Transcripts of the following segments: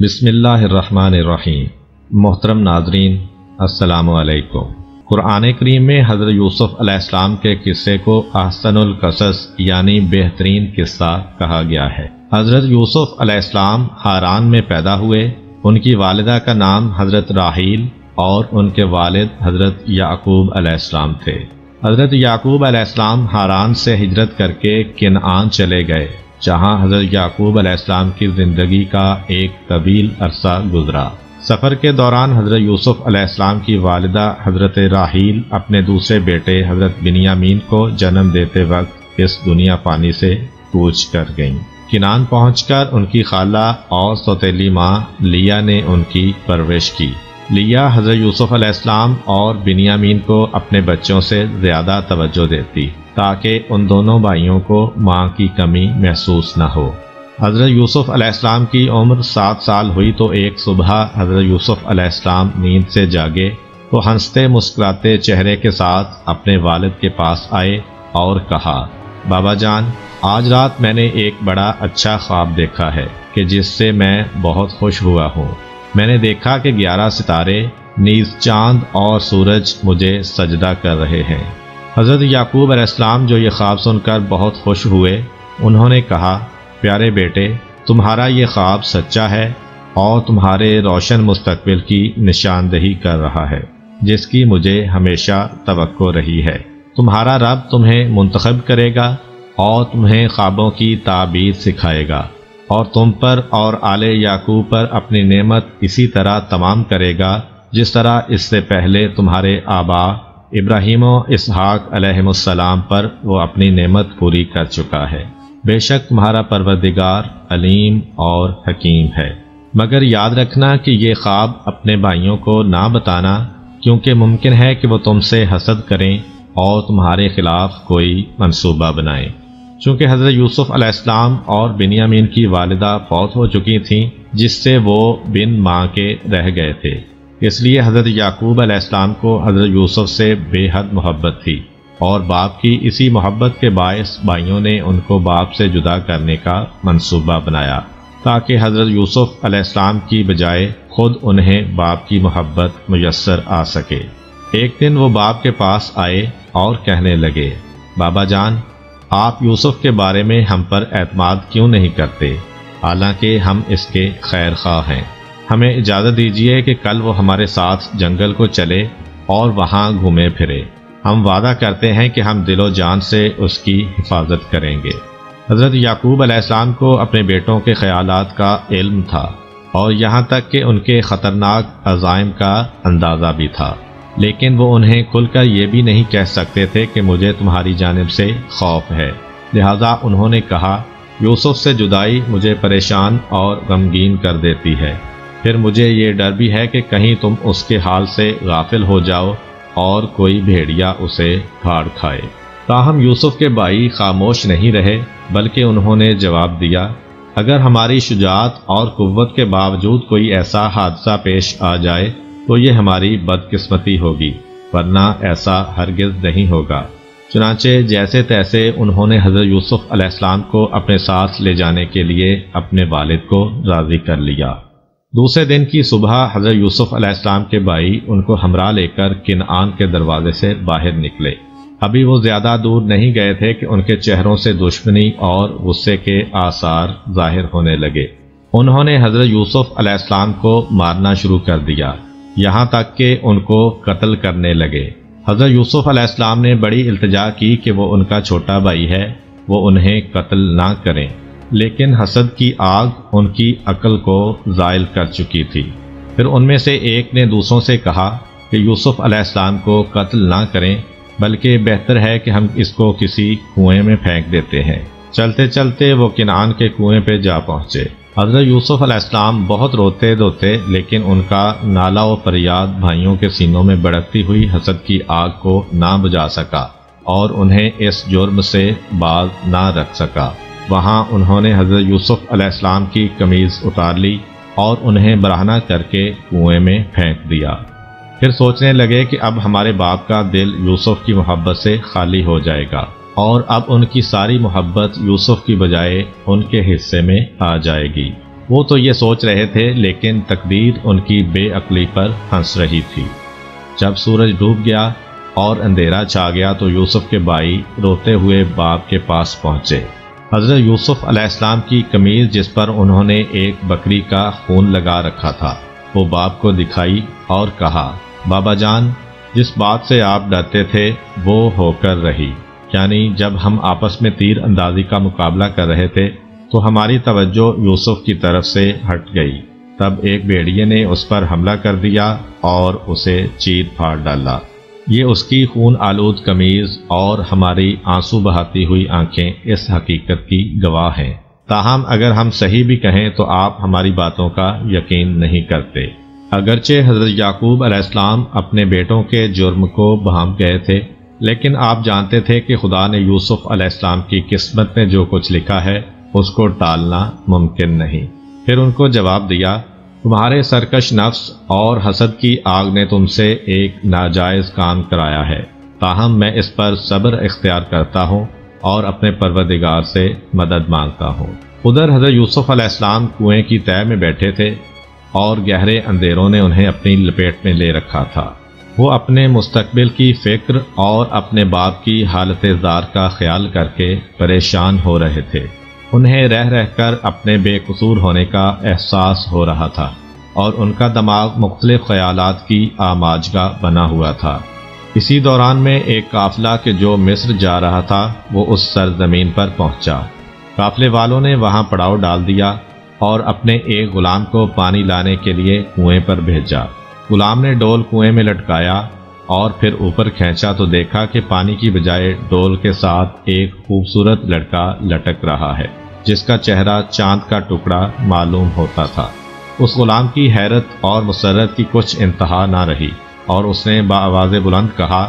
बिस्मिल्लाहिर्रहमानिर्रहीम। मोहतरम नाजरीन असलकुम कुरान करीम में हज़रत यूसुफ अलैहिस्सलाम के किस्से को अहसनुल कसस, यानी बेहतरीन किस्सा कहा गया है। हज़रत यूसुफ अलैहिस्सलाम हारान में पैदा हुए। उनकी वालिदा का नाम हज़रत राहील और उनके वालिद हज़रत याकूब अलैहिस्सलाम थे। हज़रत याकूब अलैहिस्सलाम हारान से हिजरत करके किनआन चले गए। जहाँ हज़रत याकूब अलैहिस्सलाम की ज़िंदगी का एक तवील अरसा गुजरा। सफ़र के दौरान हज़रत यूसुफ अलैहिस्सलाम की वालिदा हज़रत राहील अपने दूसरे बेटे हज़रत बिनियामीन को जन्म देते वक्त इस दुनिया पानी से कूच कर गईं। किनान पहुंचकर उनकी खाला और सौतेली माँ लिया ने उनकी परवरिश की। लिया हज़रत यूसुफ अलैहिस्सलाम और बिनियामीन को अपने बच्चों से ज़्यादा तवज्जो देती। ताकि उन दोनों भाइयों को माँ की कमी महसूस न हो। हज़रत यूसुफ अलैहिस्सलाम की उम्र सात साल हुई तो एक सुबह हज़रत यूसुफ अलैहिस्सलाम नींद से जागे तो हँसते मुस्कुराते चेहरे के साथ अपने वालिद के पास आए और कहा, बाबा जान, आज रात मैंने एक बड़ा अच्छा ख्वाब देखा है कि जिससे मैं बहुत खुश हुआ हूँ। मैंने देखा कि ग्यारह सितारे, नीज चाँद और सूरज मुझे सजदा कर रहे हैं। हज़रत याकूब अलैहिस्सलाम जो ये ख्वाब सुनकर बहुत खुश हुए। उन्होंने कहा, प्यारे बेटे, तुम्हारा ये ख्वाब सच्चा है और तुम्हारे रोशन मुस्तकबिल की निशानदही कर रहा है, जिसकी मुझे हमेशा तवक्को रही है। तुम्हारा रब तुम्हें मुंतखब करेगा और तुम्हें ख्वाबों की ताबीर सिखाएगा और तुम पर और आले याकूब पर अपनी नेमत इसी तरह तमाम करेगा, जिस तरह इससे पहले तुम्हारे आबा इब्राहिम इसहाक अलैहिस्सलाम पर वो अपनी नेमत पूरी कर चुका है। बेशक तुम्हारा परवरदिगार अलीम और हकीम है। मगर याद रखना कि ये ख्वाब अपने भाइयों को ना बताना, क्योंकि मुमकिन है कि वो तुमसे हसद करें और तुम्हारे खिलाफ कोई मंसूबा बनाएँ। चूँकि हज़रत यूसुफ अलैहिस्सलाम और बिनियामीन की वालिदा फौत हो चुकी थीं, जिससे वो बिन माँ के रह गए थे। इसलिए हज़रत याकूब अलैहिस्सलाम को हज़रत यूसुफ से बेहद मोहब्बत थी और बाप की इसी मोहब्बत के बायस भाइयों ने उनको बाप से जुदा करने का मंसूबा बनाया, ताकि हज़रत यूसुफ अलैहिस्सलाम की बजाय खुद उन्हें बाप की मोहब्बत मैसर आ सके। एक दिन वो बाप के पास आए और कहने लगे, बाबा जान, आप यूसुफ के बारे में हम पर एतमाद क्यों नहीं करते? हालाँकि हम इसके खैर खा हैं। हमें इजाज़त दीजिए कि कल वो हमारे साथ जंगल को चले और वहाँ घूमे फिरे। हम वादा करते हैं कि हम दिलो जान से उसकी हिफाजत करेंगे। हज़रत याकूब अलैहिस्सलाम को अपने बेटों के ख्यालात का इल्म था और यहाँ तक कि उनके ख़तरनाक अजायम का अंदाज़ा भी था। लेकिन वो उन्हें खुलकर ये भी नहीं कह सकते थे कि मुझे तुम्हारी जानब से खौफ है। लिहाजा उन्होंने कहा, यूसुफ से जुदाई मुझे परेशान और गमगीन कर देती है। फिर मुझे ये डर भी है कि कहीं तुम उसके हाल से गाफिल हो जाओ और कोई भेड़िया उसे फाड़ खाए। ताहम यूसुफ के भाई खामोश नहीं रहे, बल्कि उन्होंने जवाब दिया, अगर हमारी शुजात और कुत के बावजूद कोई ऐसा हादसा पेश आ जाए तो ये हमारी बदकिस्मती होगी, वरना ऐसा हरगिज नहीं होगा। चुनाचे जैसे तैसे उन्होंने हज़रत यूसुफ को अपने साथ ले जाने के लिए अपने वालिद को राज़ी कर लिया। दूसरे दिन की सुबह हज़रत यूसुफ अलैहिस्सलाम के भाई उनको हमरा लेकर किनआन के दरवाजे से बाहर निकले। अभी वो ज़्यादा दूर नहीं गए थे कि उनके चेहरों से दुश्मनी और गुस्से के आसार ज़ाहिर होने लगे। उन्होंने हज़रत यूसुफ अलैहिस्सलाम को मारना शुरू कर दिया। यहाँ तक कि उनको कत्ल करने लगे। हज़रत यूसुफ अलैहिस्सलाम ने बड़ी इल्तजा की कि वो उनका छोटा भाई है, वो उन्हें कत्ल ना करें। लेकिन हसद की आग उनकी अकल को ज़ायल कर चुकी थी। फिर उनमें से एक ने दूसरों से कहा कि यूसुफ अलैहिस्सलाम को कत्ल ना करें, बल्कि बेहतर है कि हम इसको किसी कुएँ में फेंक देते हैं। चलते चलते वो किनान के कुएँ पे जा पहुँचे। हज़रत यूसुफ अलैहिस्सलाम बहुत रोते रोते लेकिन उनका नाला व फरियाद भाइयों के सीनों में बढ़ती हुई हसद की आग को ना बुझा सका और उन्हें इस जुर्म से बाज ना रख सका। वहाँ उन्होंने हज़रत यूसुफ अलैहिस्सलाम की कमीज़ उतार ली और उन्हें बराहना करके कुएँ में फेंक दिया। फिर सोचने लगे कि अब हमारे बाप का दिल यूसुफ की मोहब्बत से खाली हो जाएगा और अब उनकी सारी मोहब्बत यूसुफ की बजाय उनके हिस्से में आ जाएगी। वो तो ये सोच रहे थे, लेकिन तकदीर उनकी बेअकली पर हंस रही थी। जब सूरज डूब गया और अंधेरा छा गया तो यूसुफ के भाई रोते हुए बाप के पास पहुँचे। हज़रत यूसुफ अलैहिस्सलाम की कमीज जिस पर उन्होंने एक बकरी का खून लगा रखा था, वो बाप को दिखाई और कहा, बाबा जान, जिस बात से आप डरते थे, वो होकर रही। यानी जब हम आपस में तीर अंदाजी का मुकाबला कर रहे थे तो हमारी तवज्जो यूसुफ की तरफ़ से हट गई। तब एक भेड़िए ने उस पर हमला कर दिया और उसे चीर फाड़ डाला। ये उसकी खून आलूद कमीज और हमारी आँसू बहाती हुई आँखें इस हकीकत की गवाह हैं। ताहम अगर हम सही भी कहें तो आप हमारी बातों का यकीन नहीं करते। अगरचे हज़रत याकूब अलैहिस्सलाम अपने बेटों के जुर्म को भाम गए थे, लेकिन आप जानते थे कि खुदा ने यूसुफ अलैहिस्सलाम की किस्मत में जो कुछ लिखा है, उसको टालना मुमकिन नहीं। फिर उनको जवाब दिया तुम्हारे सरकश नफ्स और हसद की आग ने तुमसे एक नाजायज काम कराया है। ताहम मैं इस पर सब्र इख्तियार करता हूँ और अपने परवदिगार से मदद माँगता हूँ। उधर हज़रत यूसुफ अलैहिस्सलाम कुएँ की तय में बैठे थे और गहरे अंधेरों ने उन्हें अपनी लपेट में ले रखा था। वो अपने मुस्तकबिल की फ़िक्र और अपने बाप की हालत जार का ख्याल करके परेशान हो रहे थे। उन्हें रह रहकर अपने बेकसूर होने का एहसास हो रहा था और उनका दिमाग मुख्तलिफ़ ख्याल की आमाजगा बना हुआ था। इसी दौरान में एक काफिला के जो मिस्र जा रहा था, वो उस सरजमीन पर पहुँचा। काफिले वालों ने वहाँ पड़ाव डाल दिया और अपने एक गुलाम को पानी लाने के लिए कुएँ पर भेजा। गुलाम ने डोल कुएँ में लटकाया और फिर ऊपर खींचा तो देखा कि पानी की बजाय डोल के साथ एक खूबसूरत लड़का लटक रहा है, जिसका चेहरा चाँद का टुकड़ा मालूम होता था। उस गुलाम की हैरत और मसरत की कुछ इंतहा ना रही और उसने बावाज बुलंद कहा,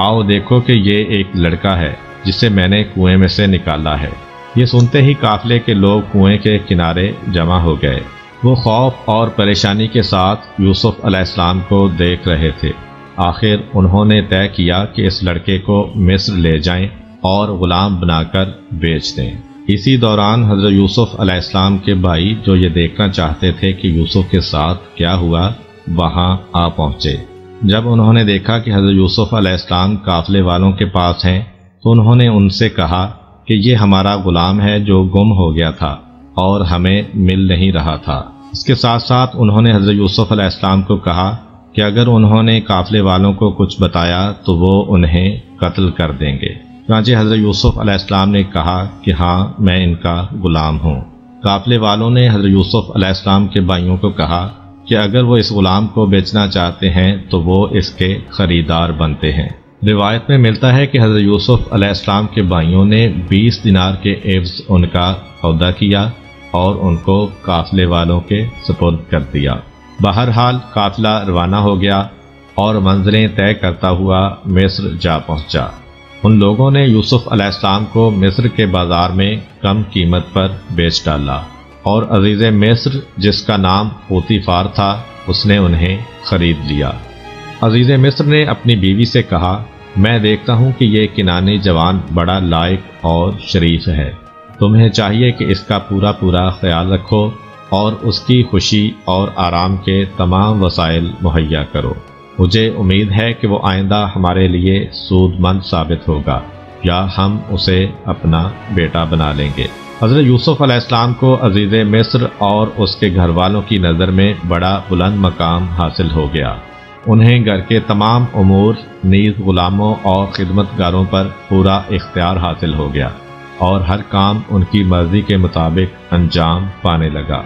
आओ देखो कि ये एक लड़का है, जिसे मैंने कुएँ में से निकाला है। ये सुनते ही काफले के लोग कुएँ के किनारे जमा हो गए। वो खौफ और परेशानी के साथ यूसुफ अलैहिस्सलाम को देख रहे थे। आखिर उन्होंने तय किया कि इस लड़के को मिस्र ले जाएँ और गुलाम बनाकर बेच दें। इसी दौरान हज़रत यूसुफ अलैहिस्सलाम के भाई जो ये देखना चाहते थे कि यूसुफ के साथ क्या हुआ, वहाँ आ पहुँचे। जब उन्होंने देखा कि हज़रत यूसुफ अलैहिस्सलाम काफले वालों के पास हैं तो उन्होंने उनसे कहा कि ये हमारा गुलाम है जो गुम हो गया था और हमें मिल नहीं रहा था। इसके साथ साथ उन्होंने हज़रत यूसुफ अलैहिस्सलाम को कहा कि अगर उन्होंने काफले वालों को कुछ बताया तो वो उन्हें कत्ल कर देंगे। चुनाचे हज़रत यूसुफ अलैहिस्सलाम ने कहा कि हाँ मैं इनका गुलाम हूँ। काफले वालों ने हज़रत यूसुफ अलैहिस्सलाम के भाइयों को कहा कि अगर वो इस गुलाम को बेचना चाहते हैं तो वो इसके खरीदार बनते हैं। रिवायत में मिलता है कि हज़रत यूसुफ अलैहिस्सलाम के भाइयों ने 20 दिनार के एवज उनका अहदा किया और उनको काफले वालों के सुपुर्द कर दिया। बहरहाल काफिला रवाना हो गया और मंजिलें तय करता हुआ मिस्र जा पहुँचा। उन लोगों ने यूसुफ अलैहिस्सलाम को मिस्र के बाज़ार में कम कीमत पर बेच डाला और अज़ीज़ मिस्र, जिसका नाम पोतीफार था, उसने उन्हें खरीद लिया। अज़ीज़ मिस्र ने अपनी बीवी से कहा, मैं देखता हूँ कि ये किनानी जवान बड़ा लायक और शरीफ है। तुम्हें चाहिए कि इसका पूरा पूरा ख्याल रखो और उसकी खुशी और आराम के तमाम वसाइल मुहैया करो। मुझे उम्मीद है कि वो आइंदा हमारे लिए सूदमंद साबित होगा, या हम उसे अपना बेटा बना लेंगे। हज़रत यूसुफ अलैहिस्सलाम को अज़ीज़ मिस्र और उसके घर वालों की नज़र में बड़ा बुलंद मकाम हासिल हो गया। उन्हें घर के तमाम अमूर नीज गुलामों और खिदमतगारों पर पूरा इख्तियार हासिल हो गया और हर काम उनकी मर्ज़ी के मुताबिक अंजाम पाने लगा।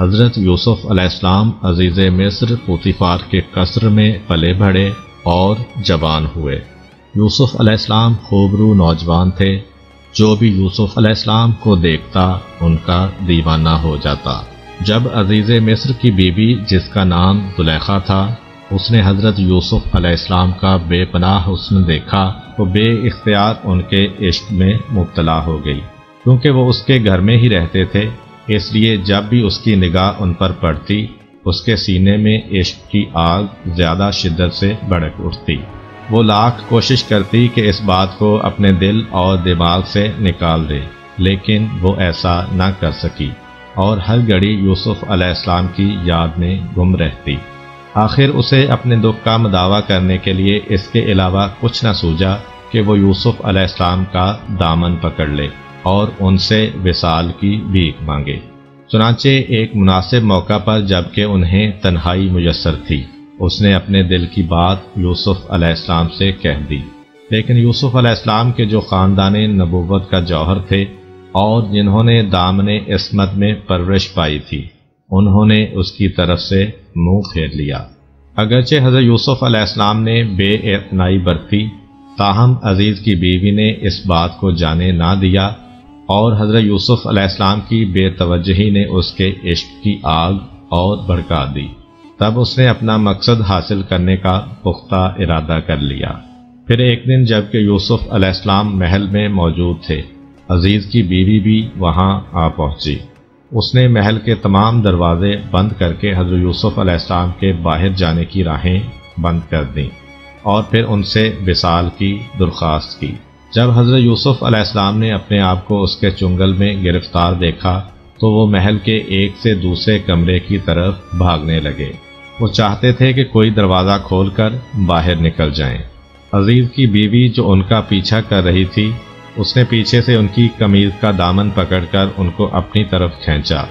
हज़रत यूसुफ अलैहिस्सलाम अज़ीज़ मिस्र पोतीफार के कसर में पले बढ़े और जवान हुए। यूसुफ अलैहिस्सलाम खूबरू नौजवान थे। जो भी यूसुफ अलैहिस्सलाम को देखता, उनका दीवाना हो जाता। जब अज़ीज़ मिस्र की बीबी जिसका नाम जुलेखा था, उसने हज़रत यूसुफ अलैहिस्सलाम का बेपनाह हुस्न देखा तो बे इख्तियार उनके इश्क में मुबतला हो गई। क्योंकि वो उसके घर में ही रहते थे इसलिए जब भी उसकी निगाह उन पर पड़ती, उसके सीने में इश्क की आग ज़्यादा शिद्दत से भड़क उठती। वो लाख कोशिश करती कि इस बात को अपने दिल और दिमाग से निकाल दे, लेकिन वो ऐसा ना कर सकी, और हर घड़ी यूसुफ अलैहिस्सलाम की याद में गुम रहती। आखिर उसे अपने दुख का मदावा करने के लिए इसके अलावा कुछ न सूझा कि वो यूसुफ अलैहिस्सलाम का दामन पकड़ ले। और उनसे विसाल की भीख मांगे। चुनाचे एक मुनासिब मौका पर जबकि उन्हें तन्हाई मुयसर थी। उसने अपने दिल की बात यूसुफ अलैहिस्सलाम से कह दी। लेकिन यूसुफ अलैहिस्सलाम के जो ख़ानदान नबूवत का जौहर थे और जिन्होंने दामन इसमत में परवरिश पाई थी, उन्होंने उसकी तरफ़ से मुँह फेर लिया। अगरचे हज़रत यूसुफ अलैहिस्सलाम ने बेअतनाई बरती। ताहम अज़ीज़ की बीवी ने इस बात को जाने ना दिया और हज़रत यूसुफ अलैहिस्सलाम की बेतवजही ने उसके इश्क की आग और भड़का दी। तब उसने अपना मकसद हासिल करने का पुख्ता इरादा कर लिया। फिर एक दिन जबकि यूसुफ अलैहिस्सलाम महल में मौजूद थे, अज़ीज़ की बीवी भी वहाँ आ पहुँची। उसने महल के तमाम दरवाजे बंद करके हज़रत यूसुफ अलैहिस्सलाम के बाहर जाने की राहें बंद कर दी और फिर उनसे विसाल की दरख्वास्त की। जब हज़रत यूसुफ अलैहिस्सलाम ने अपने आप को उसके चुंगल में गिरफ़्तार देखा तो वो महल के एक से दूसरे कमरे की तरफ़ भागने लगे वो चाहते थे कि कोई दरवाज़ा खोलकर बाहर निकल जाएँ। अज़ीज़ की बीवी जो उनका पीछा कर रही थी, उसने पीछे से उनकी कमीज का दामन पकड़कर उनको अपनी तरफ़ खींचा,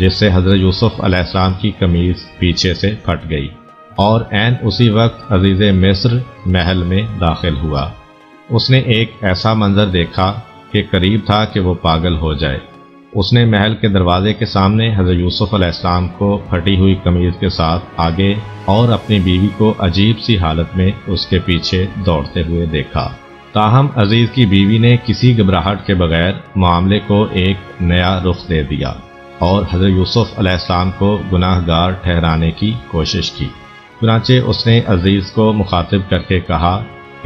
जिससे हज़रत यूसुफ अलैहिस्सलाम की कमीज पीछे से फट गई और एन उसी वक्त अज़ीज़ मिस्र महल में दाखिल हुआ उसने एक ऐसा मंजर देखा कि करीब था कि वो पागल हो जाए। उसने महल के दरवाजे के सामने हज़रत यूसुफ अलैहिस्सलाम को फटी हुई कमीज के साथ आगे और अपनी बीवी को अजीब सी हालत में उसके पीछे दौड़ते हुए देखा। ताहम अज़ीज़ की बीवी ने किसी घबराहट के बगैर मामले को एक नया रुख दे दिया और हज़रत यूसुफ अलैहिस्सलाम को गुनाहगार ठहराने की कोशिश की। चुनाचे उसने अज़ीज़ को मुखातिब करके कहा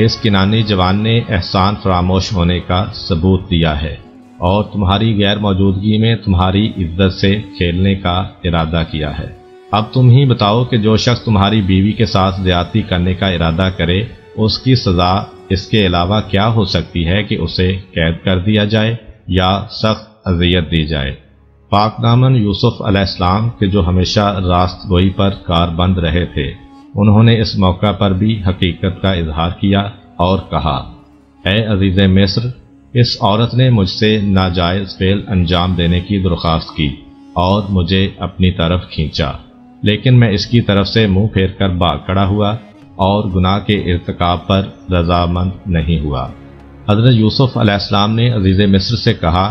इस किनानी जवान ने एहसान फरामोश होने का सबूत दिया है और तुम्हारी गैर मौजूदगी में तुम्हारी इज़्ज़त से खेलने का इरादा किया है। अब तुम ही बताओ कि जो शख्स तुम्हारी बीवी के साथ ज्यादती करने का इरादा करे, उसकी सजा इसके अलावा क्या हो सकती है कि उसे कैद कर दिया जाए या सख्त अजियत दी जाए? पाक दामन यूसुफ अलैहिस्सलाम के जो हमेशा रास्त गोई पर कारबंद रहे थे उन्होंने इस मौका पर भी हकीकत का इजहार किया और कहा ए अज़ीज़ मिस्र, इस औरत ने मुझसे नाजायज फेल अंजाम देने की दरख्वास्त की और मुझे अपनी तरफ़ खींचा। लेकिन मैं इसकी तरफ़ से मुँह फेर कर भाग खड़ा हुआ और गुनाह के इरतकाब पर रजामंद नहीं हुआ। हज़रत यूसुफ अलैहिस्सलाम ने अज़ीज़ मिस्र से कहा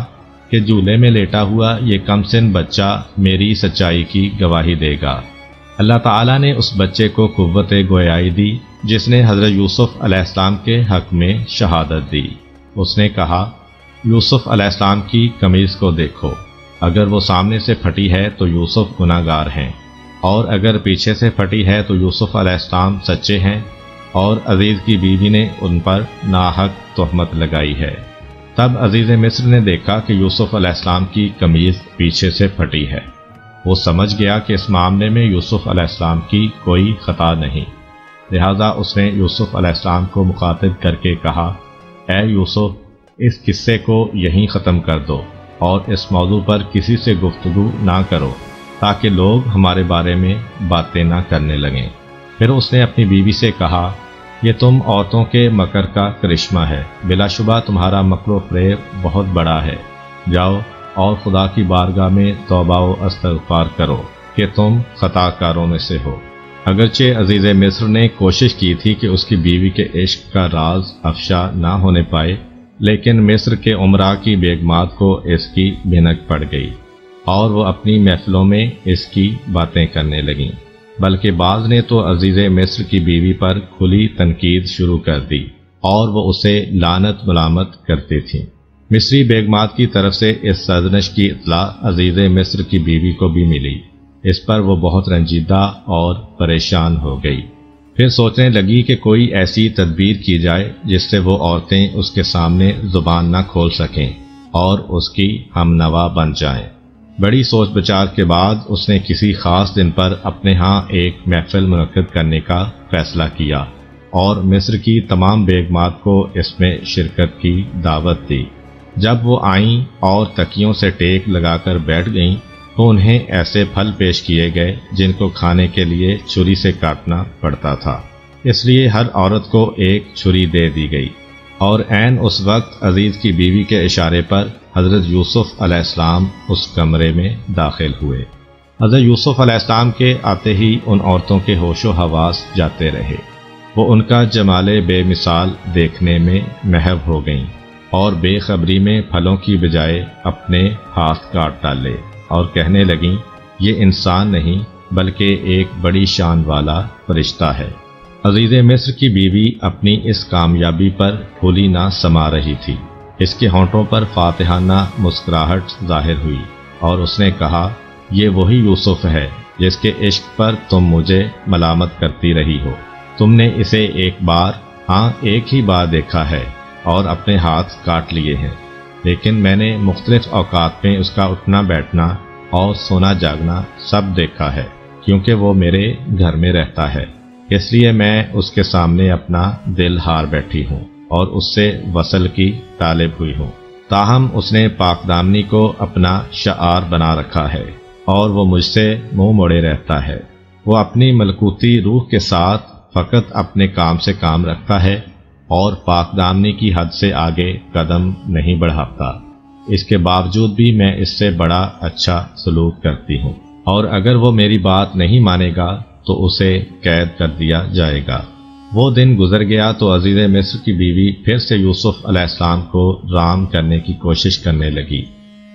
कि झूले में लेटा हुआ ये कम सिन बच्चा मेरी सच्चाई की गवाही देगा। अल्लाह ताला ने उस बच्चे को कुत गोयाई दी, जिसने हज़रत यूसुफ अलैहिस्सलाम के हक में शहादत दी। उसने कहा, यूसुफ अलैहिस्सलाम की कमीज को देखो। अगर वो सामने से फटी है तो यूसुफ गुनागार हैं, और अगर पीछे से फटी है तो यूसुफ अलैहिस्सलाम सच्चे हैं, और अज़ीज़ की बीवी ने उन पर नाहक तहमत लगाई है। तब अज़ीज़ मिस्र ने देखा कि यूसुफ अलैहिस्सलाम की कमीज़ पीछे से फटी है। वो समझ गया कि इस मामले में यूसुफ अलैहिस्सलाम की कोई खता नहीं। लिहाजा उसने यूसुफ अलैहिस्सलाम को मुखातिब करके कहा ए यूसुफ, इस किस्से को यहीं ख़त्म कर दो और इस मौजू पर किसी से गुफ्तगु ना करो, ताकि लोग हमारे बारे में बातें ना करने लगें। फिर उसने अपनी बीवी से कहा यह तुम औरतों के मकर का करिश्मा है। बिलाशुबा तुम्हारा मकर फ्रेब बहुत बड़ा है। जाओ और खुदा की बारगाह में तोबा अस्तफार करो कि तुम खताकारों में से हो। अगरचे अज़ीज़ मिस्र ने कोशिश की थी कि उसकी बीवी के इश्क का राज अफशा ना होने पाए, लेकिन मिस्र के उमरा की बेगमात को इसकी भिनक पड़ गई और वो अपनी महफिलों में इसकी बातें करने लगीं। बल्कि बाज ने तो अज़ीज़ मिस्र की बीवी पर खुली तनकीद शुरू कर दी और वो उसे लानत मलामत करती थी। मिस्री बेगमात की तरफ़ से इस सजनश की इतला अज़ीज़ मिस्र की बीवी को भी मिली। इस पर वो बहुत रंजीदा और परेशान हो गई। फिर सोचने लगी कि कोई ऐसी तदबीर की जाए जिससे वो औरतें उसके सामने ज़ुबान न खोल सकें और उसकी हमनवा बन जाएँ। बड़ी सोच विचार के बाद उसने किसी खास दिन पर अपने यहाँ एक महफिल मुनद करने का फैसला किया और मिस्र की तमाम बेगमात को इसमें शिरकत की दावत दी। जब वो आईं और तकियों से टेक लगाकर बैठ गईं तो उन्हें ऐसे फल पेश किए गए, जिनको खाने के लिए छुरी से काटना पड़ता था। इसलिए हर औरत को एक छुरी दे दी गई। और एन उस वक्त अज़ीज़ की बीवी के इशारे पर हज़रत यूसुफ अलैहिस्सलाम उस कमरे में दाखिल हुए। हज़रत यूसुफ अलैहिस्सलाम के आते ही उन औरतों के होशो हवास जाते रहे। वो उनका जमाले बेमिसाल देखने में महव हो गईं। और बेखबरी में फलों की बजाय अपने हाथ काट डाले और कहने लगी, ये इंसान नहीं, बल्कि एक बड़ी शान वाला फरिश्ता है। अज़ीज़ मिस्र की बीवी अपनी इस कामयाबी पर फूली ना समा रही थी। इसके होंठों पर फातिहाना मुस्कुराहट ज़ाहिर हुई और उसने कहा, ये वही यूसुफ है जिसके इश्क पर तुम मुझे मलामत करती रही हो। तुमने इसे एक बार हाँ एक ही बार देखा है। और अपने हाथ काट लिए हैं। लेकिन मैंने मुख्तलिफ़ अवकात में उसका उठना, बैठना और सोना, जागना सब देखा है, क्योंकि वो मेरे घर में रहता है। इसलिए मैं उसके सामने अपना दिल हार बैठी हूँ और उससे वसल की तालिब हुई हूँ। ताहम उसने पाकदामनी को अपना शार बना रखा है और वो मुझसे मुँह मोड़े रहता है। वो अपनी मलकूती रूह के साथ फकत अपने काम से काम रखता है और पाकदामनी की हद से आगे कदम नहीं बढ़ाता। इसके बावजूद भी मैं इससे बड़ा अच्छा सलूक करती हूँ। और अगर वो मेरी बात नहीं मानेगा तो उसे कैद कर दिया जाएगा। वो दिन गुजर गया तो अज़ीज़ मिस्र की बीवी फिर से यूसुफ अलैहिस्सलाम को राम करने की कोशिश करने लगी।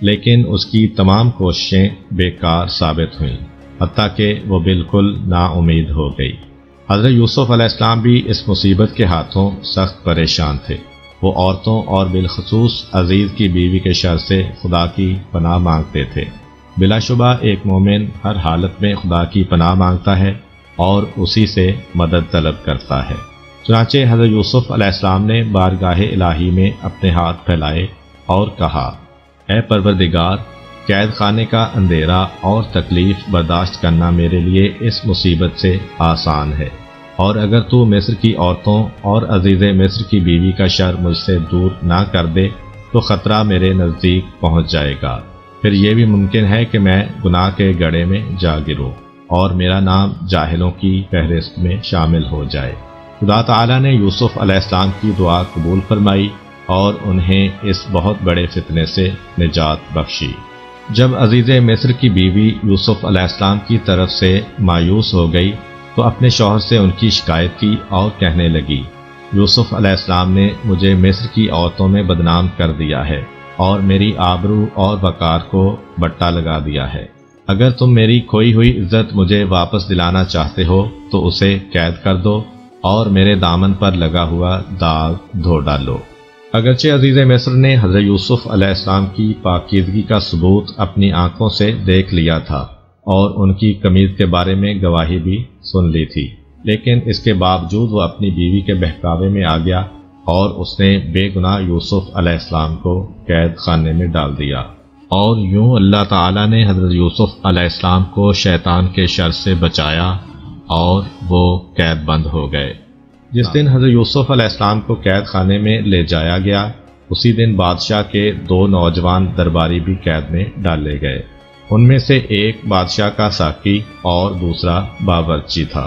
लेकिन उसकी तमाम कोशिशें बेकार साबित हुईं हती कि वो बिल्कुल नाउमीद हो गई। हज़रत यूसुफ अलैहिस्सलाम भी इस मुसीबत के हाथों सख्त परेशान थे। वो औरतों और बिलखसूस अज़ीज़ की बीवी के शर से खुदा की पनाह मांगते थे। बिलाशुबा एक मोमिन हर हालत में खुदा की पनाह माँगता है और उसी से मदद तलब करता है। चुनाचे हज़रत यूसुफ अलैहिस्सलाम ने बारगाह इलाही में अपने हाथ फैलाए और कहा ए परवरदिगार कैद खाने का अंधेरा और तकलीफ़ बर्दाश्त करना मेरे लिए इस मुसीबत से आसान है। और अगर तू मिस्र की औरतों और अज़ीज़ मिस्र की बीवी का शर मुझसे दूर ना कर दे तो ख़तरा मेरे नज़दीक पहुँच जाएगा। फिर यह भी मुमकिन है कि मैं गुनाह के गड़े में जा गिरूँ और मेरा नाम जाहिलों की फहरिस्त में शामिल हो जाए। खुदा तला ने यूसुफ अलैहिस्सलाम की दुआ कबूल फरमाई और उन्हें इस बहुत बड़े फितने से निजात बख्शी। जब अज़ीज़ मिस्र की बीवी यूसुफ अलैहिस्सलाम की तरफ़ से मायूस हो गई तो अपने शोहर से उनकी शिकायत की और कहने लगी, यूसुफ अलैहिस्सलाम ने मुझे मिस्र की औरतों में बदनाम कर दिया है और मेरी आबरू और वकार को बट्टा लगा दिया है। अगर तुम मेरी खोई हुई इज़्ज़त मुझे वापस दिलाना चाहते हो तो उसे कैद कर दो और मेरे दामन पर लगा हुआ दाग धो डालो। अगरचे अज़ीज़ मिस्र ने हज़रत यूसुफ अलैहिस्सलाम की पाकिदगी का सबूत अपनी आँखों से देख लिया था और उनकी कमीज के बारे में गवाही भी सुन ली थी। लेकिन इसके बावजूद वह अपनी बीवी के बहकावे में आ गया और उसने बेगुनाह यूसुफ अलैहिस्सलाम को कैद खाने में डाल दिया। और यूँ अल्लाह ताला ने हज़रत यूसुफ अलैहिस्सलाम को शैतान के शर से बचाया और वो कैद बंद हो गए। जिस दिन हज़रत यूसुफ अलैहिस्सलाम को कैद खाने में ले जाया गया, उसी दिन बादशाह के दो नौजवान दरबारी भी कैद में डाले गए। उनमें से एक बादशाह का साकी और दूसरा बावर्ची था।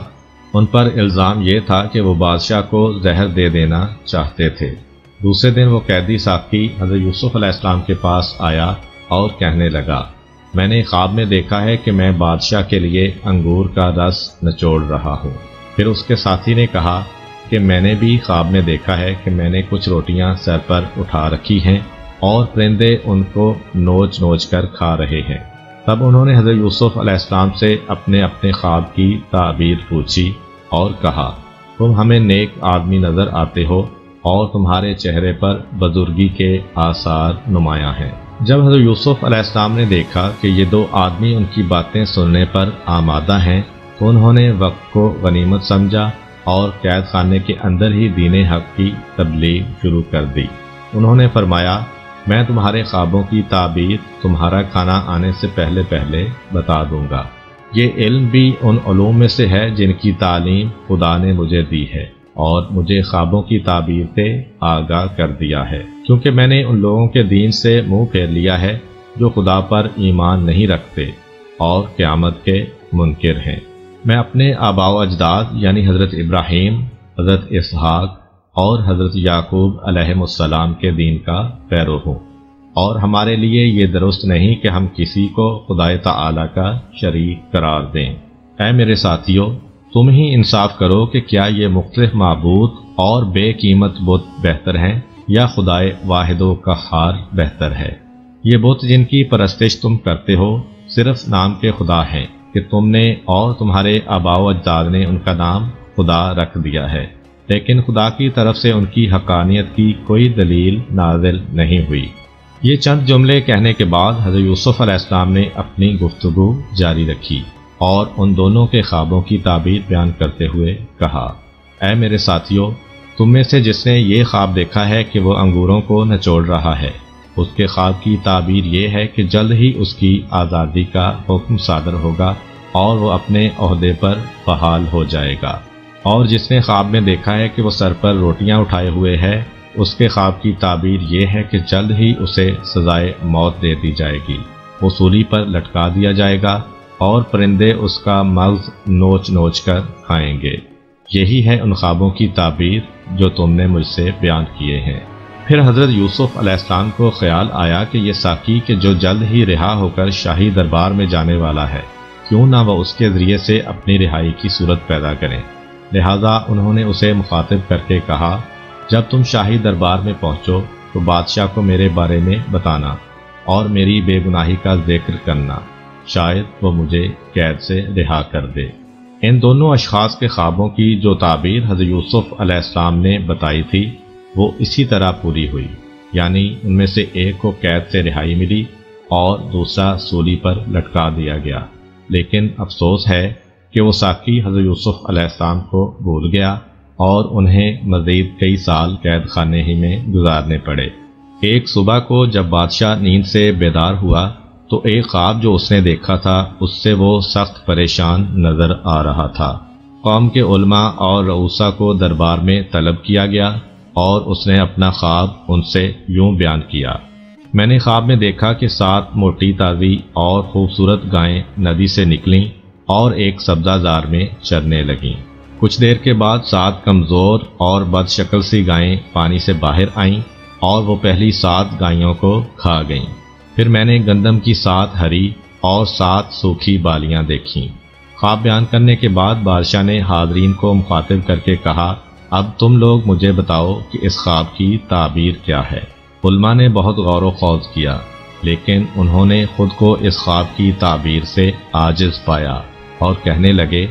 उन पर इल्ज़ाम यह था कि वो बादशाह को जहर दे देना चाहते थे। दूसरे दिन वो कैदी साकी हज़रत यूसुफ अलैहिस्सलाम के पास आया और कहने लगा, मैंने ख्वाब में देखा है कि मैं बादशाह के लिए अंगूर का रस नचोड़ रहा हूँ। फिर उसके साथी ने कहा कि मैंने भी ख्वाब में देखा है कि मैंने कुछ रोटियाँ सर पर उठा रखी हैं और परिंदे उनको नोच नोच कर खा रहे हैं। तब उन्होंने हज़रत यूसुफ अलैहिस्सलाम से अपने अपने ख्वाब की ताबीर पूछी और कहा, तुम हमें नेक आदमी नज़र आते हो और तुम्हारे चेहरे पर बुजुर्गी के आसार नुमाया हैं। जब हज़रत यूसुफ अलैहिस्सलाम ने देखा कि ये दो आदमी उनकी बातें सुनने पर आमादा हैं तो उन्होंने वक्त को गनीमत समझा और कैद खाने के अंदर ही दीन हक की तबलीग शुरू कर दी। उन्होंने फरमाया, मैं तुम्हारे ख्वाबों की ताबीर तुम्हारा खाना आने से पहले पहले बता दूँगा। ये इल्म भी उन ूम में से है जिनकी तालीम खुदा ने मुझे दी है और मुझे ख्वाबों की ताबीर से आगाह कर दिया है। क्योंकि मैंने उन लोगों के दीन से मुँह फेर लिया है जो खुदा पर ईमान नहीं रखते और क़्यामत के मुनकर हैं। मैं अपने आबा अजदाद, यानी हज़रत इब्राहिम, हज़रत इसहाक और हज़रत याकूब अलैहिस्सलाम के दीन का पैरो हूँ। और हमारे लिए ये दुरुस्त नहीं कि हम किसी को खुदाए ताला का शरीक करार दें। ऐ मेरे साथियों, तुम ही इंसाफ करो कि क्या ये मुख्तलिफ़ मबूद और बेकीमत बुत बेहतर हैं, या खुदाए वाहिदों का हार बेहतर है। ये बुत जिनकी परस्तिश तुम करते हो, सिर्फ़ नाम के खुदा हैं। कि तुमने और तुम्हारे आबाव अजदाद ने उनका नाम खुदा रख दिया है। लेकिन खुदा की तरफ़ से उनकी हकानियत की कोई दलील नाजिल नहीं हुई। ये चंद जुमले कहने के बाद हज़रत यूसुफ अलैहिस्सलाम ने अपनी गुफ्तगु जारी रखी और उन दोनों के ख्वाबों की ताबीर बयान करते हुए कहा, ऐ मेरे साथियों, तुम में से जिसने ये ख्वाब देखा है कि वो अंगूरों को नचोड़ रहा है उसके ख्वाब की ताबीर ये है कि जल्द ही उसकी आज़ादी का हुक्म सादर होगा और वो अपने अहदे पर बहाल हो जाएगा। और जिसने ख्वाब में देखा है कि वो सर पर रोटियाँ उठाए हुए है, उसके ख्वाब की ताबीर ये है कि जल्द ही उसे सजाए मौत दे दी जाएगी। वो सूली पर लटका दिया जाएगा और परिंदे उसका मग्ज नोच नोच कर खाएँगे। यही है उन ख्वाबों की ताबीर जो तुमने मुझसे बयान किए हैं। फिर हज़रत यूसुफ अलैहिस्सलाम को ख्याल आया कि यह साकी के जो जल्द ही रिहा होकर शाही दरबार में जाने वाला है, क्यों ना वह उसके ज़रिए से अपनी रिहाई की सूरत पैदा करें। लिहाजा उन्होंने उसे मुखातिब करके कहा, जब तुम शाही दरबार में पहुंचो तो बादशाह को मेरे बारे में बताना और मेरी बेगुनाही का ज़िक्र करना। शायद वो मुझे कैद से रिहा कर दे। इन दोनों अशखास के ख्वाबों की जो ताबीर हज़रत यूसुफ ने बताई थी वो इसी तरह पूरी हुई। यानी उनमें से एक को कैद से रिहाई मिली और दूसरा सूली पर लटका दिया गया। लेकिन अफसोस है कि वो साकी हज़रत यूसुफ अलैहिस्सलाम को भूल गया और उन्हें मजीद कई साल कैद खाने ही में गुजारने पड़े। एक सुबह को जब बादशाह नींद से बेदार हुआ तो एक ख्वाब जो उसने देखा था, उससे वो सख्त परेशान नज़र आ रहा था। कौम के उलमा और रऊसा को दरबार में तलब किया गया और उसने अपना ख्वाब उनसे यूँ बयान किया। मैंने ख्वाब में देखा कि सात मोटी ताज़ी और खूबसूरत गायें नदी से निकलीं और एक सब्जाजार में चरने लगीं। कुछ देर के बाद सात कमज़ोर और बदशक्ल सी गायें पानी से बाहर आईं और वो पहली सात गायों को खा गईं। फिर मैंने गंदम की सात हरी और सात सूखी बालियाँ देखी। ख्वाब बयान करने के बाद बादशाह ने हाजरीन को मुखातिब करके कहा अब तुम लोग मुझे बताओ कि इस ख्वाब की ताबीर क्या है। उलमा ने बहुत गौर खौज किया, लेकिन उन्होंने खुद को इस ख्वाब की ताबीर से आजिज पाया और कहने लगे,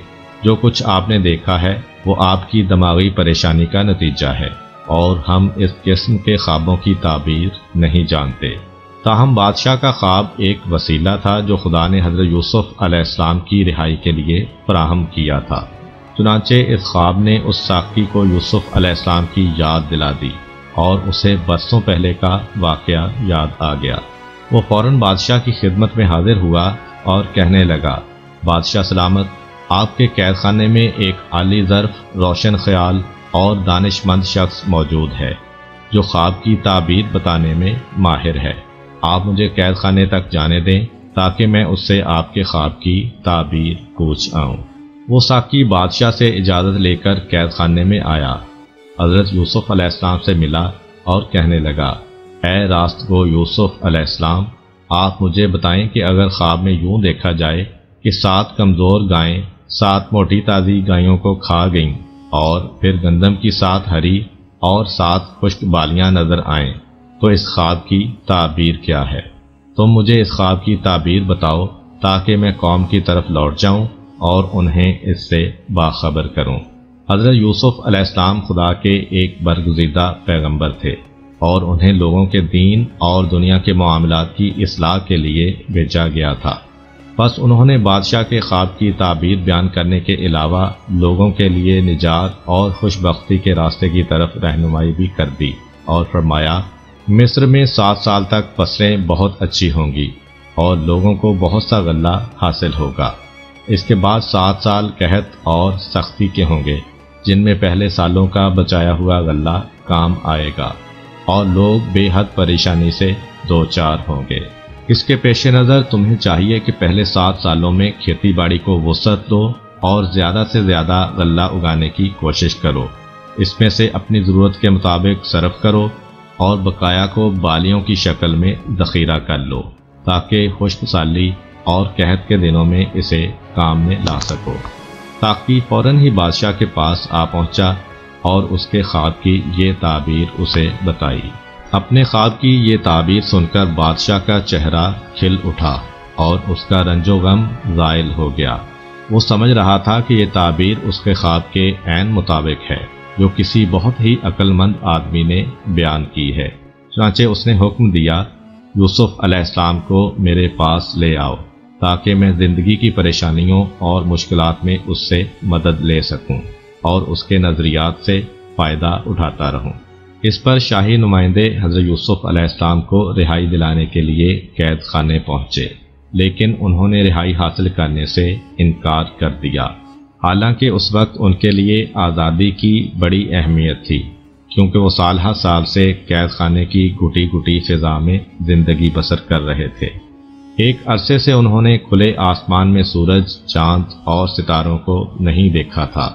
जो कुछ आपने देखा है, वो आपकी दिमागी परेशानी का नतीजा है, और हम इस किस्म के ख्वाबों की ताबीर नहीं जानते। ताहम बादशाह का ख्वाब एक वसीला था जो खुदा ने हज़रत यूसुफ की रिहाई के लिए फराहम किया था। चुनाचे इस ख्वाब ने उस साकी को यूसुफ अलैहिस्सलाम की याद दिला दी और उसे बरसों पहले का वाक़ याद आ गया। वो फ़ौरन बादशाह की खिदमत में हाजिर हुआ और कहने लगा, बादशाह सलामत, आपके कैद खाने में एक आली ज़र्फ, रोशन ख्याल और दानिशमंद शख्स मौजूद है, जो ख्वाब की ताबीर बताने में माहिर है। आप मुझे कैद खाने तक जाने दें ताकि मैं उससे आपके ख्वाब की ताबीर पूछ आऊँ। वो साकी बादशाह से इजाज़त लेकर कैद खाने में आया। हज़रत यूसुफ अलैहिस्सलाम से मिला और कहने लगा ए रास्त गो यूसुफ अलैहिस्सलाम, आप मुझे बताएँ कि अगर ख्वाब में यूँ देखा जाए कि सात कमज़ोर गायें, सात मोटी ताज़ी गायों को खा गईं और फिर गंदम की सात हरी और सात खुश्क बालियाँ नज़र आएँ तो इस ख्वाब की ताबीर क्या है? तुम तो मुझे इस ख्वाब की ताबीर बताओ ताकि मैं कौम की तरफ़ लौट जाऊँ और उन्हें इससे बाखबर करूँ। हज़रत यूसुफ अलैहिस्सलाम खुदा के एक बरगुजीदा पैगंबर थे और उन्हें लोगों के दीन और दुनिया के मामला की असलाह के लिए भेजा गया था। बस उन्होंने बादशाह के ख्वाब की ताबीर बयान करने के अलावा लोगों के लिए निजात और खुशबख्ती के रास्ते की तरफ़ रहनुमाई भी कर दी और फरमाया, मिस्र में सात साल तक फ़सलें बहुत अच्छी होंगी और लोगों को बहुत सा गल्ला हासिल होगा। इसके बाद सात साल कहत और सख्ती के होंगे, जिनमें पहले सालों का बचाया हुआ गल्ला काम आएगा, और लोग बेहद परेशानी से दो चार होंगे। इसके पेश नज़र तुम्हें चाहिए कि पहले सात सालों में खेती बाड़ी को वसत दो और ज़्यादा से ज़्यादा गल्ला उगाने की कोशिश करो। इसमें से अपनी ज़रूरत के मुताबिक सरफ करो और बकाया को बालियों की शक्ल में जखीरा कर लो, ताकि खुश्क साली और कहत के दिनों में इसे काम में ला सको। ताकि फ़ौरन ही बादशाह के पास आ पहुँचा और उसके ख्वाब की ये ताबीर उसे बताई। अपने ख्वाब की ये ताबीर सुनकर बादशाह का चेहरा खिल उठा और उसका रंजो गम जायल हो गया। वो समझ रहा था कि ये ताबीर उसके ख्वाब के एन मुताबिक है, जो किसी बहुत ही अक्लमंद आदमी ने बयान की है। चुनाचे उसने हुक्म दिया, यूसुफ अलैहिस्सलाम को मेरे पास ले आओ। ताकि मैं ज़िंदगी की परेशानियों और मुश्किलात में उससे मदद ले सकूँ और उसके नज़रियात से फ़ायदा उठाता रहूँ। इस पर शाही नुमाइंदे हज़रत यूसुफ अलैहिस्सलाम को रिहाई दिलाने के लिए कैद खाने पहुँचे, लेकिन उन्होंने रिहाई हासिल करने से इनकार कर दिया हालाँकि उस वक्त उनके लिए आज़ादी की बड़ी अहमियत थी, क्योंकि वो साल हर साल से कैद खाने की गुटी गुटी फिजा में ज़िंदगी बसर कर रहे थे एक अरसे से उन्होंने खुले आसमान में सूरज, चाँद और सितारों को नहीं देखा था।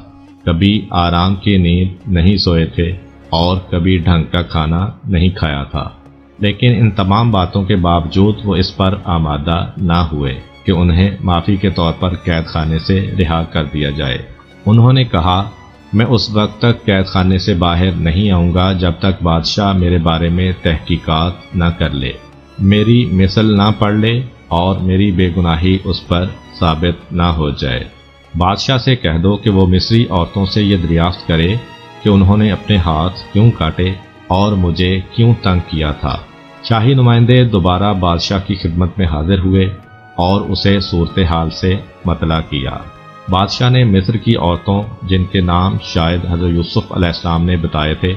कभी आराम की नींद नहीं सोए थे और कभी ढंग का खाना नहीं खाया था। लेकिन इन तमाम बातों के बावजूद वो इस पर आमादा ना हुए कि उन्हें माफ़ी के तौर पर कैद खाने से रिहा कर दिया जाए। उन्होंने कहा, मैं उस वक्त तक कैद खाने से बाहर नहीं आऊँगा जब तक बादशाह मेरे बारे में तहकीकात न कर ले। मेरी मिसल ना पढ़ ले और मेरी बेगुनाही उस पर साबित ना हो जाए। बादशाह से कह दो कि वो मिस्री औरतों से ये दरियाफ्त करे कि उन्होंने अपने हाथ क्यों काटे और मुझे क्यों तंग किया था। शाही नुमाइंदे दोबारा बादशाह की खिदमत में हाजिर हुए और उसे सूरत हाल से मतला किया। बादशाह ने मिस्र की औरतों, जिनके नाम शायद हज़रत यूसुफ अलैहिस्सलाम ने बताए थे,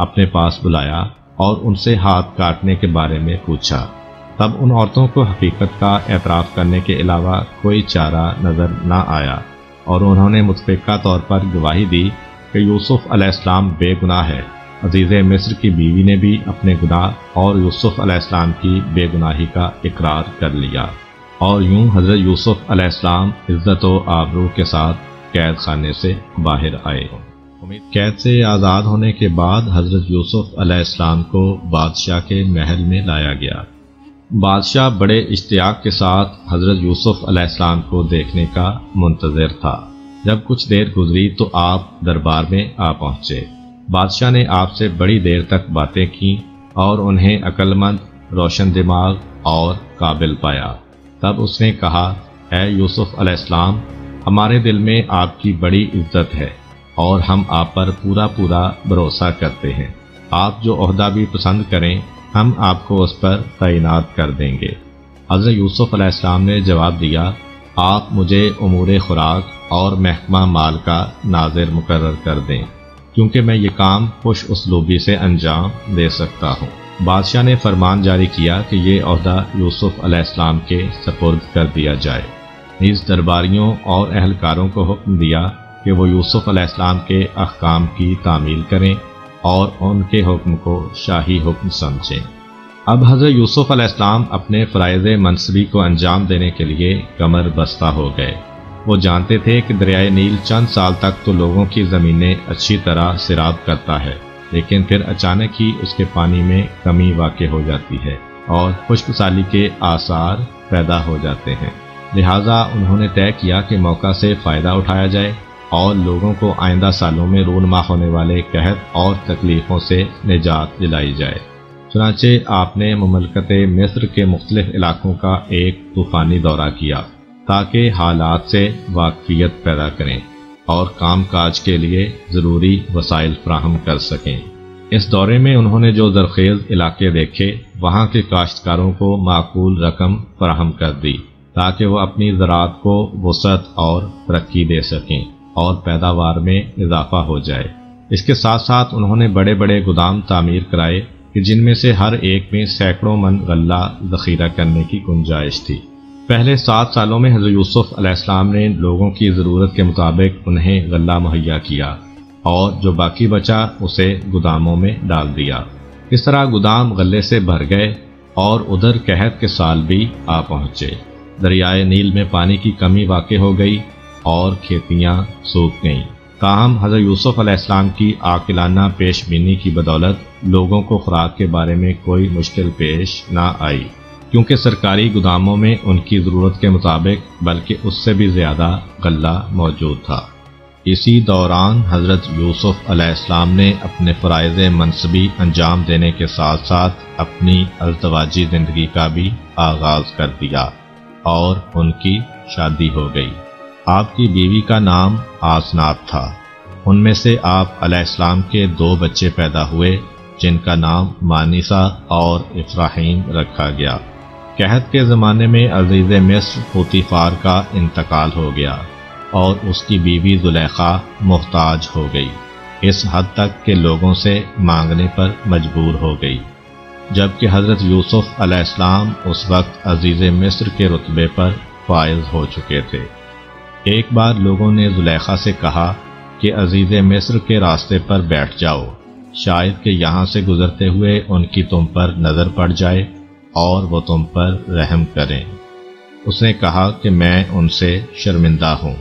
अपने पास बुलाया और उनसे हाथ काटने के बारे में पूछा। तब उन औरतों को हकीकत का एतराफ़ करने के अलावा कोई चारा नज़र न आया और उन्होंने मुतफ़ा तौर पर गवाही दी कि यूसुफ अलैहिस्सलाम बेगुनाह है। अज़ीज़ मिस्र की बीवी ने भी अपने गुनाह और यूसुफ अलैहिस्सलाम की बेगुनाही का इकरार कर लिया और यूँ हज़रत यूसुफ अलैहिस्सलाम इज़्ज़त व आबरू के साथ कैद खाने से बाहर आए। कैद से आज़ाद होने के बाद हज़रत यूसुफ अलैहिस्सलाम को बादशाह के महल में लाया गया। बादशाह बड़े इश्तियाक के साथ हज़रत यूसुफ अलैहिस्सलाम को देखने का मुंतज़र था। जब कुछ देर गुजरी तो आप दरबार में आ पहुँचे। बादशाह ने आपसे बड़ी देर तक बातें की और उन्हें अक्लमंद, रोशन दिमाग और काबिल पाया। तब उसने कहा है यूसुफ अलैहिस्सलाम हमारे दिल में आपकी बड़ी इज़्ज़त है और हम आप पर पूरा पूरा भरोसा करते हैं। आप जो अहदा भी पसंद करें हम आपको उस पर तैनात कर देंगे। हज़रत यूसुफ अलैहिस्सलाम ने जवाब दिया, आप मुझे उमूर खुराक और महकमा माल का नाजिर मुकर कर दें, क्योंकि मैं ये काम खुश उसलूबी से अंजाम दे सकता हूँ। बादशाह ने फरमान जारी किया कि ये अहदा यूसुफ अलैहिस्सलाम के सपुर्द कर दिया जाए। नीज दरबारियों और अहलकारों को हुक्म दिया कि वो यूसुफ अलैहिस्सलाम के अहकाम की तामील करें और उनके हुक्म को शाही हुक्म समझें। अब हज़रत यूसुफ अलैहिस्सलाम अपने फ़राइज़ मनसबी को अंजाम देने के लिए कमर बस्ता हो गए। वो जानते थे कि दरियाए नील चंद साल तक तो लोगों की ज़मीनें अच्छी तरह सिराब करता है, लेकिन फिर अचानक ही उसके पानी में कमी वाक़ हो जाती है और खुश्क साली के आसार पैदा हो जाते हैं। लिहाजा उन्होंने तय किया कि मौका से फ़ायदा उठाया जाए और लोगों को आइंदा सालों में रूनमा होने वाले कहत और तकलीफ़ों से निजात दिलाई जाए। चुनाचे आपने ममलकत मिस्र के मुख्तलिफ़ इलाकों का एक तूफ़ानी दौरा किया, ताकि हालात से वाकफियत पैदा करें और काम काज के लिए ज़रूरी वसाइल फ्राहम कर सकें। इस दौरे में उन्होंने जो जरखेज़ इलाके देखे, वहाँ के काश्तकारों को माकूल रकम फराहम कर दी, ताकि वह अपनी ज़रात को वसत और तरक्की दे सकें। और पैदावार में इजाफा हो जाए। इसके साथ साथ उन्होंने बड़े बड़े गोदाम तामीर कराए कि जिनमें से हर एक में सैकड़ों मन गल्ला जखीरा करने की गुंजाइश थी। पहले सात सालों में हज़रत यूसुफ अलैहिस्सलाम ने लोगों की ज़रूरत के मुताबिक उन्हें गल्ला मुहैया किया और जो बाकी बचा उसे गोदामों में डाल दिया। इस तरह गोदाम गले से भर गए और उधर कहत के साल भी आ पहुँचे। दरियाए नील में पानी की कमी वाक़ हो गई और खेतियाँ सूख गईं। ताहम हज़रत यूसुफ अलैहिस्सलाम की आकिलाना पेशबीनी की बदौलत लोगों को खुराक के बारे में कोई मुश्किल पेश ना आई, क्योंकि सरकारी गोदामों में उनकी ज़रूरत के मुताबिक, बल्कि उससे भी ज़्यादा गल्ला मौजूद था। इसी दौरान हज़रत यूसुफ अलैहिस्सलाम ने अपने फ़राइज़ मनसबी अंजाम देने के साथ साथ अपनी अल्तवाजी ज़िंदगी का भी आगाज़ कर दिया और उनकी शादी हो गई। आपकी बीवी का नाम आसनाब था। उनमें से आप अलैहिस्सलाम के दो बच्चे पैदा हुए, जिनका नाम मानिसा और इफ्राहीम रखा गया। कहत के ज़माने में अज़ीज़ मिस्र पोतीफार का इंतकाल हो गया और उसकी बीवी जुलेखा मोहताज हो गई। इस हद तक के लोगों से मांगने पर मजबूर हो गई। जबकि हज़रत यूसुफ अलैहिस्सलाम उस वक्त अज़ीज़ मिस्र के रुतबे पर फायज हो चुके थे। एक बार लोगों ने जुलेखा से कहा कि अज़ीज़ मिस्र के रास्ते पर बैठ जाओ। शायद कि यहाँ से गुजरते हुए उनकी तुम पर नज़र पड़ जाए और वो तुम पर रहम करें। उसने कहा कि मैं उनसे शर्मिंदा हूँ।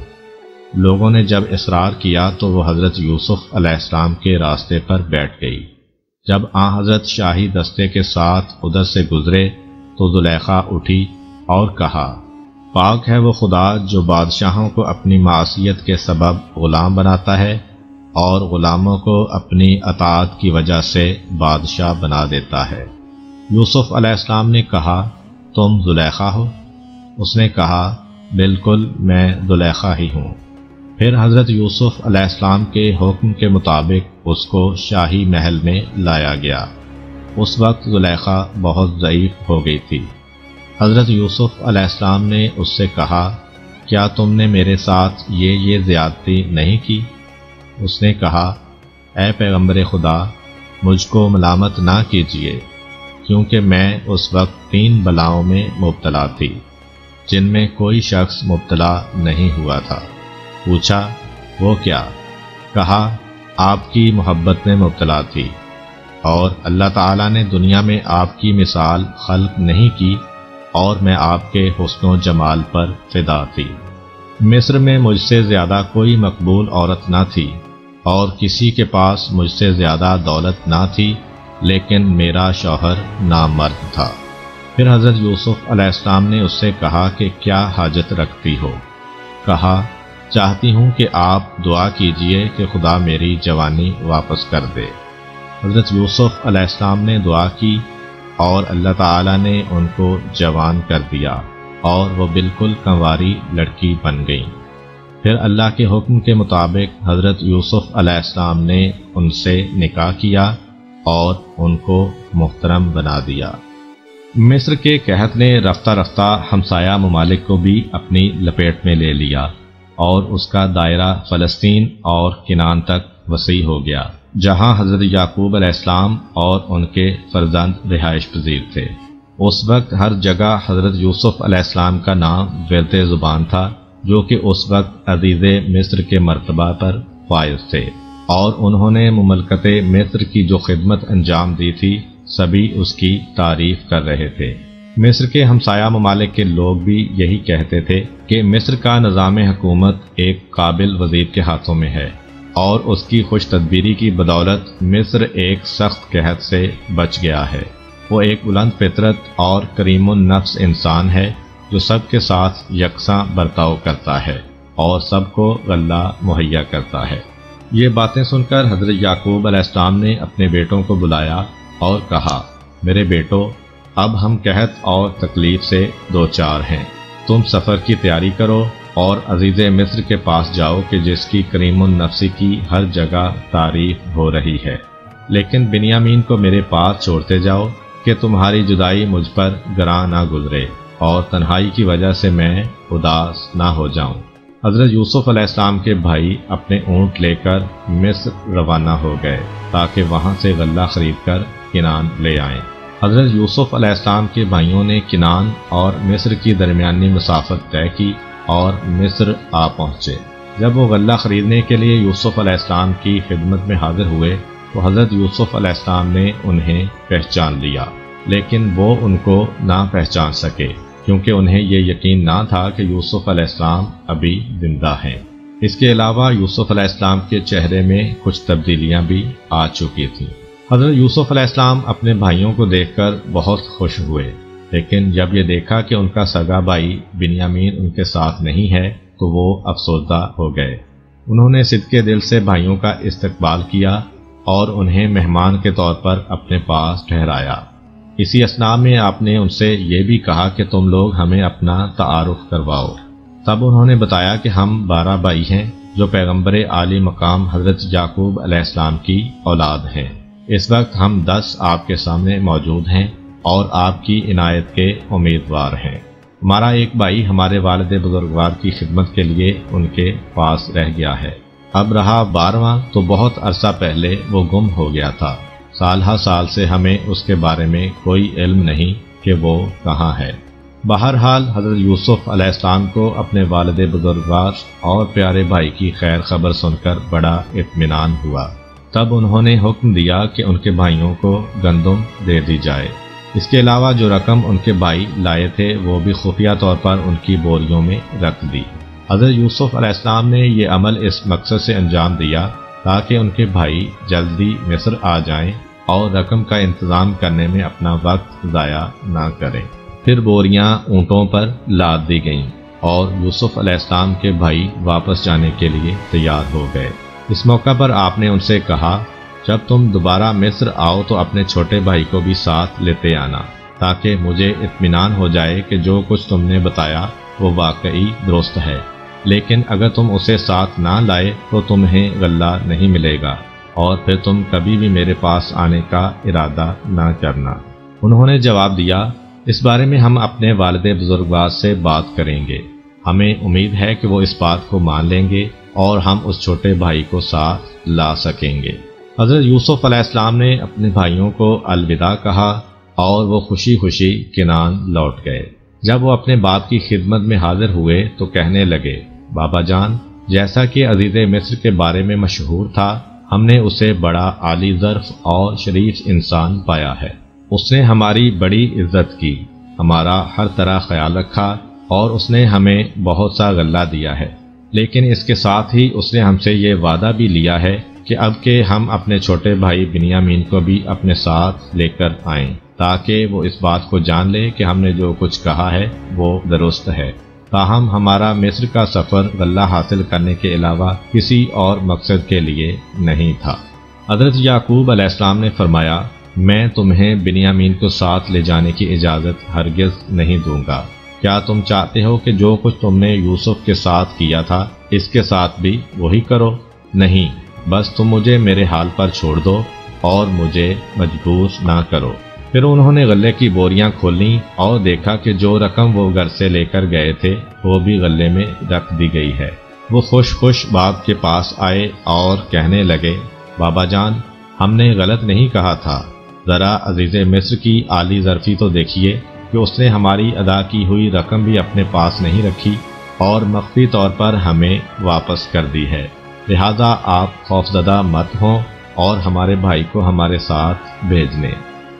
लोगों ने जब इसरार किया तो वह हज़रत यूसुफ अलैहिस्सलाम के रास्ते पर बैठ गई। जब आ हज़रत शाही दस्ते के साथ उधर से गुजरे तो जुलेखा उठी और कहा पाक है वो खुदा जो बादशाहों को अपनी मासीत के सबब ग़ुलाम बनाता है और ग़ुलामों को अपनी अतात की वजह से बादशाह बना देता है। यूसुफ अलैहिस्सलाम ने कहा, तुम जुलेखा हो? उसने कहा, बिल्कुल, मैं जुलेखा ही हूँ। फिर हज़रत यूसुफ अलैहिस्सलाम के हुक्म के मुताबिक उसको शाही महल में लाया गया। उस वक्त जुलेखा बहुत ज़यीफ़ हो गई थी। हज़रत यूसुफ अलैहिस्सलाम ने उससे कहा, क्या तुमने मेरे साथ ये ये ज़्यादती नहीं की? उसने कहा ए पैगंबर खुदा, मुझको मलामत ना कीजिए, क्योंकि मैं उस वक्त तीन बलाओं में मुबतला थी, जिनमें कोई शख्स मुबतला नहीं हुआ था। पूछा, वो क्या? कहा, आपकी मोहब्बत में मुबतला थी, और अल्लाह ताला ने दुनिया में आपकी मिसाल खल्क नहीं की और मैं आपके हुस्न जमाल पर फिदा थी। मिस्र में मुझसे ज़्यादा कोई मकबूल औरत ना थी, और किसी के पास मुझसे ज़्यादा दौलत ना थी, लेकिन मेरा शौहर नामर्द था। फिर हज़रत यूसुफ अलैहिस्सलाम ने उससे कहा कि क्या हाजत रखती हो? कहा, चाहती हूँ कि आप दुआ कीजिए कि खुदा मेरी जवानी वापस कर दे। हज़रत यूसुफ अलैहिस्सलाम ने दुआ की और अल्लाह ताला ने उनको जवान कर दिया और वो बिल्कुल कंवारी लड़की बन गई। फिर अल्लाह के हुक्म के मुताबिक हज़रत यूसुफ अलैहिस्सलाम ने उनसे निकाह किया और उनको मुहतरम बना दिया। मिस्र के कहत ने रफ्ता रफ्ता हमसाया ममालिक को भी अपनी लपेट में ले लिया और उसका दायरा फ़लस्तीन और किनान तक वसी हो गया। जहाँ हज़रत याकूब अलैहिस्सलाम और उनके फर्जंद रिहाइश पजीर थे। उस वक्त हर जगह हज़रत यूसुफ अलैहिस्सलाम का नाम विरत ज़ुबान था, जो कि उस वक्त अज़ीज़ मिस्र के मरतबा पर फायज थे। और उन्होंने ममलकत मिस्र की जो खिदमत अंजाम दी थी, सभी उसकी तारीफ़ कर रहे थे। मिस्र के हमसाया ममालिक के लोग भी यही कहते थे कि मिस्र का निज़ाम हुकूमत एक काबिल वज़ीर के हाथों में है। और उसकी खुश तदबीरी की बदौलत मिस्र एक सख्त कहत से बच गया है। वो एक बुलंद फितरत और करीम नफ्स इंसान है, जो सबके साथ यकसा बर्ताव करता है और सबको गल्ला मुहैया करता है। ये बातें सुनकर हज़रत याकूब अलैहिस्सलाम ने अपने बेटों को बुलाया और कहा, मेरे बेटो, अब हम कहत और तकलीफ़ से दो चार हैं। तुम सफ़र की तैयारी करो और अज़ीज़ मिस्र के पास जाओ कि जिसकी करीम नफसी की हर जगह तारीफ़ हो रही है लेकिन बिनियामीन को मेरे पास छोड़ते जाओ कि तुम्हारी जुदाई मुझ पर गरा ना गुजरे और तन्हाई की वजह से मैं उदास ना हो जाऊँ हज़रत यूसुफ अलैहिस्सलाम के भाई अपने ऊँट लेकर मिस्र रवाना हो गए ताकि वहाँ से गल्ला खरीद कर किनान ले आएँ। हज़रत यूसुफ अलैहिस्सलाम के भाइयों ने किनान और मिस्र की दरमियानी मुसाफत तय की और मिस्र आ पहुँचे। जब वो गल्ला ख़रीदने के लिए यूसुफ अलैहिस्सलाम की खिदमत में हाजिर हुए तो हज़रत यूसुफ अलैहिस्सलाम ने उन्हें पहचान लिया। लेकिन वो उनको ना पहचान सके, क्योंकि उन्हें ये यकीन ना था कि यूसुफ अलैहिस्सलाम अभी ज़िंदा हैं। इसके अलावा यूसुफ अलैहिस्सलाम के चेहरे में कुछ तब्दीलियाँ भी आ चुकी थीं। हज़रत यूसुफ अलैहिस्सलाम अपने भाइयों को देखकर बहुत खुश हुए। लेकिन जब ये देखा कि उनका सगा भाई बिनियामीन उनके साथ नहीं है तो वो अफसोदा हो गए। उन्होंने सिद्के दिल से भाइयों का इस्तकबाल किया और उन्हें मेहमान के तौर पर अपने पास ठहराया। इसी असना में आपने उनसे ये भी कहा कि तुम लोग हमें अपना तारुफ करवाओ। तब उन्होंने बताया कि हम बारह भाई हैं, जो पैगंबर आली मकाम हज़रत याकूब अलैहिस्सलाम की औलाद हैं। इस वक्त हम दस आपके सामने मौजूद हैं। और आपकी इनायत के उम्मीदवार हैं। हमारा एक भाई हमारे वालद बुजुर्गवार की खिदमत के लिए उनके पास रह गया है। अब रहा बारवा तो बहुत अरसा पहले वो गुम हो गया था। साल हा साल से हमें उसके बारे में कोई इल्म नहीं कि वो कहाँ है। बहरहाल, हज़रत यूसुफ अलैहिस्सलाम को अपने वालद बुजुर्गवार और प्यारे भाई की खैर खबर सुनकर बड़ा इत्मीनान हुआ। तब उन्होंने हुक्म दिया कि उनके भाइयों को गंदम दे दी जाए। इसके अलावा जो रकम उनके भाई लाए थे, वो भी खुफिया तौर पर उनकी बोरियों में रख दी। हज़रत यूसुफ अलैहिस्सलाम ने यह अमल इस मकसद से अंजाम दिया ताकि उनके भाई जल्दी मिस्र आ जाएँ और रकम का इंतज़ाम करने में अपना वक्त ज़ाया ना करें। फिर बोरियाँ ऊँटों पर लाद दी गईं और यूसुफ अलैहिस्सलाम के भाई वापस जाने के लिए तैयार हो गए। इस मौका पर आपने उनसे कहा जब तुम दोबारा मिस्र आओ तो अपने छोटे भाई को भी साथ लेते आना, ताकि मुझे इत्मीनान हो जाए कि जो कुछ तुमने बताया, वो वाकई दुरुस्त है। लेकिन अगर तुम उसे साथ ना लाए तो तुम्हें गल्ला नहीं मिलेगा, और फिर तुम कभी भी मेरे पास आने का इरादा ना करना। उन्होंने जवाब दिया, इस बारे में हम अपने वालद बुजुर्गवाद से बात करेंगे। हमें उम्मीद है कि वो इस बात को मान लेंगे, और हम उस छोटे भाई को साथ ला सकेंगे। हज़रत यूसुफ अलैहिस्सलाम ने अपने भाइयों को अलविदा कहा और वो खुशी खुशी किनान लौट गए। जब वो अपने बाप की खिदमत में हाजिर हुए तो कहने लगे, बाबा जान, जैसा कि अज़ीज़ मिस्र के बारे में मशहूर था, हमने उसे बड़ा आली जर्फ और शरीफ इंसान पाया है। उसने हमारी बड़ी इज़्ज़त की, हमारा हर तरह ख्याल रखा और उसने हमें बहुत सा गल्ला दिया है। लेकिन इसके साथ ही उसने हमसे ये वादा भी लिया है कि अब के हम अपने छोटे भाई बिनियामीन को भी अपने साथ लेकर आएँ, ताकि वो इस बात को जान ले कि हमने जो कुछ कहा है, वो दुरुस्त है। ताहम हमारा मिस्र का सफ़र गल्ला हासिल करने के अलावा किसी और मकसद के लिए नहीं था। हज़रत याकूब अलैहिस्सलाम ने फरमाया, मैं तुम्हें बिनियामीन को साथ ले जाने की इजाज़त हरगिज नहीं दूँगा। क्या तुम चाहते हो कि जो कुछ तुमने यूसुफ के साथ किया था, इसके साथ भी वही करो? नहीं। बस तुम मुझे मेरे हाल पर छोड़ दो और मुझे मजबूर ना करो। फिर उन्होंने गले की बोरियाँ खोली और देखा कि जो रकम वो घर से लेकर गए थे, वो भी गले में रख दी गई है। वो खुश खुश बाप के पास आए और कहने लगे, बाबा जान, हमने गलत नहीं कहा था। ज़रा अज़ीज़ मिस्र की आली जरफी तो देखिए कि उसने हमारी अदा की हुई रकम भी अपने पास नहीं रखी और मख्फी तौर पर हमें वापस कर दी है। लिहाजा आप खौफजदा मत हों और हमारे भाई को हमारे साथ भेज लें।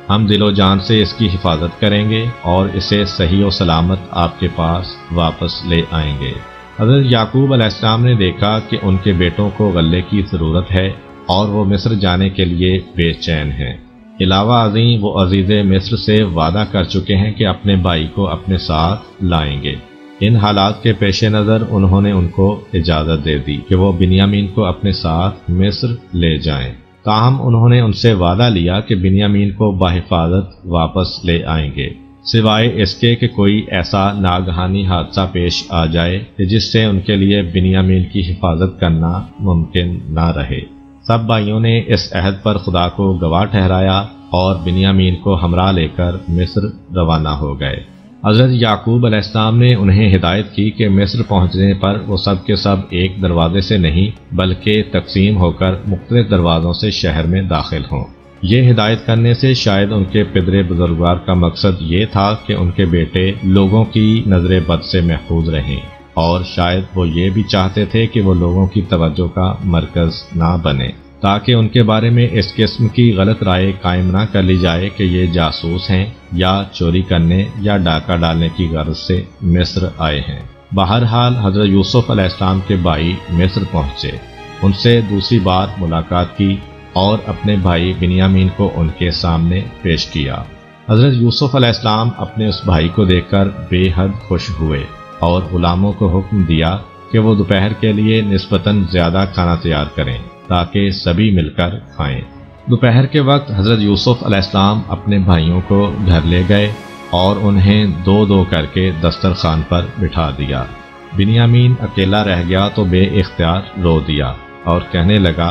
हम दिलो जान से इसकी हिफाजत करेंगे और इसे सही और सलामत आपके पास वापस ले आएँगे। हज़रत याकूब अलैहिस्सलाम ने देखा कि उनके बेटों को गले की ज़रूरत है और वो मिस्र जाने के लिए बेचैन हैं। अलावा अजीम वो अज़ीज़ मिस्र से वादा कर चुके हैं कि अपने भाई को अपने साथ लाएँगे। इन हालात के पेश नज़र उन्होंने उनको इजाज़त दे दी कि वो बिनियामीन को अपने साथ मिस्र ले जाएँ। ताहम उन्होंने उनसे वादा लिया कि बिनियामीन को बाहिफाजत वापस ले आएँगे। सिवाय इसके कि कोई ऐसा नागहानी हादसा पेश आ जाए कि जिससे उनके लिए बिनियामीन की हिफाजत करना मुमकिन न रहे। सब भाइयों ने इस अहद पर खुदा को गवाह ठहराया और बिनियामीन को हमरा लेकर मिस्र रवाना हो गए। हज़रत याकूब अलैहिस्सलाम ने उन्हें हिदायत की कि मिस्र पहुँचने पर वो सब के सब एक दरवाजे से नहीं, बल्कि तकसीम होकर मुख्तलिफ़ दरवाज़ों से शहर में दाखिल हों। ये हिदायत करने से शायद उनके पिदरे बुजुर्गवार का मकसद ये था कि उनके बेटे लोगों की नज़र बद से महफूज रहें, और शायद वो ये भी चाहते थे कि वो लोगों की तवज्जो का मरकज ना बने। ताकि उनके बारे में इस किस्म की गलत राय कायम ना कर ली जाए कि ये जासूस हैं या चोरी करने या डाका डालने की गर्ज से मिस्र आए हैं। बहरहाल, हज़रत यूसुफ अलैहिस्सलाम के भाई मिस्र पहुँचे। उनसे दूसरी बार मुलाकात की और अपने भाई बिनियामीन को उनके सामने पेश किया। हज़रत यूसुफ अलैहिस्सलाम अपने उस भाई को देखकर बेहद खुश हुए और गुलामों को हुक्म दिया कि वो दोपहर के लिए नस्बता ज़्यादा खाना तैयार करें। ताकि सभी मिलकर खाएँ। दोपहर के वक्त हज़रत यूसुफ अलैहिस्सलाम अपने भाइयों को घर ले गए और उन्हें दो दो करके दस्तरखान पर बिठा दिया। बिनियामीन अकेला रह गया तो बे इख्तियार रो दिया और कहने लगा,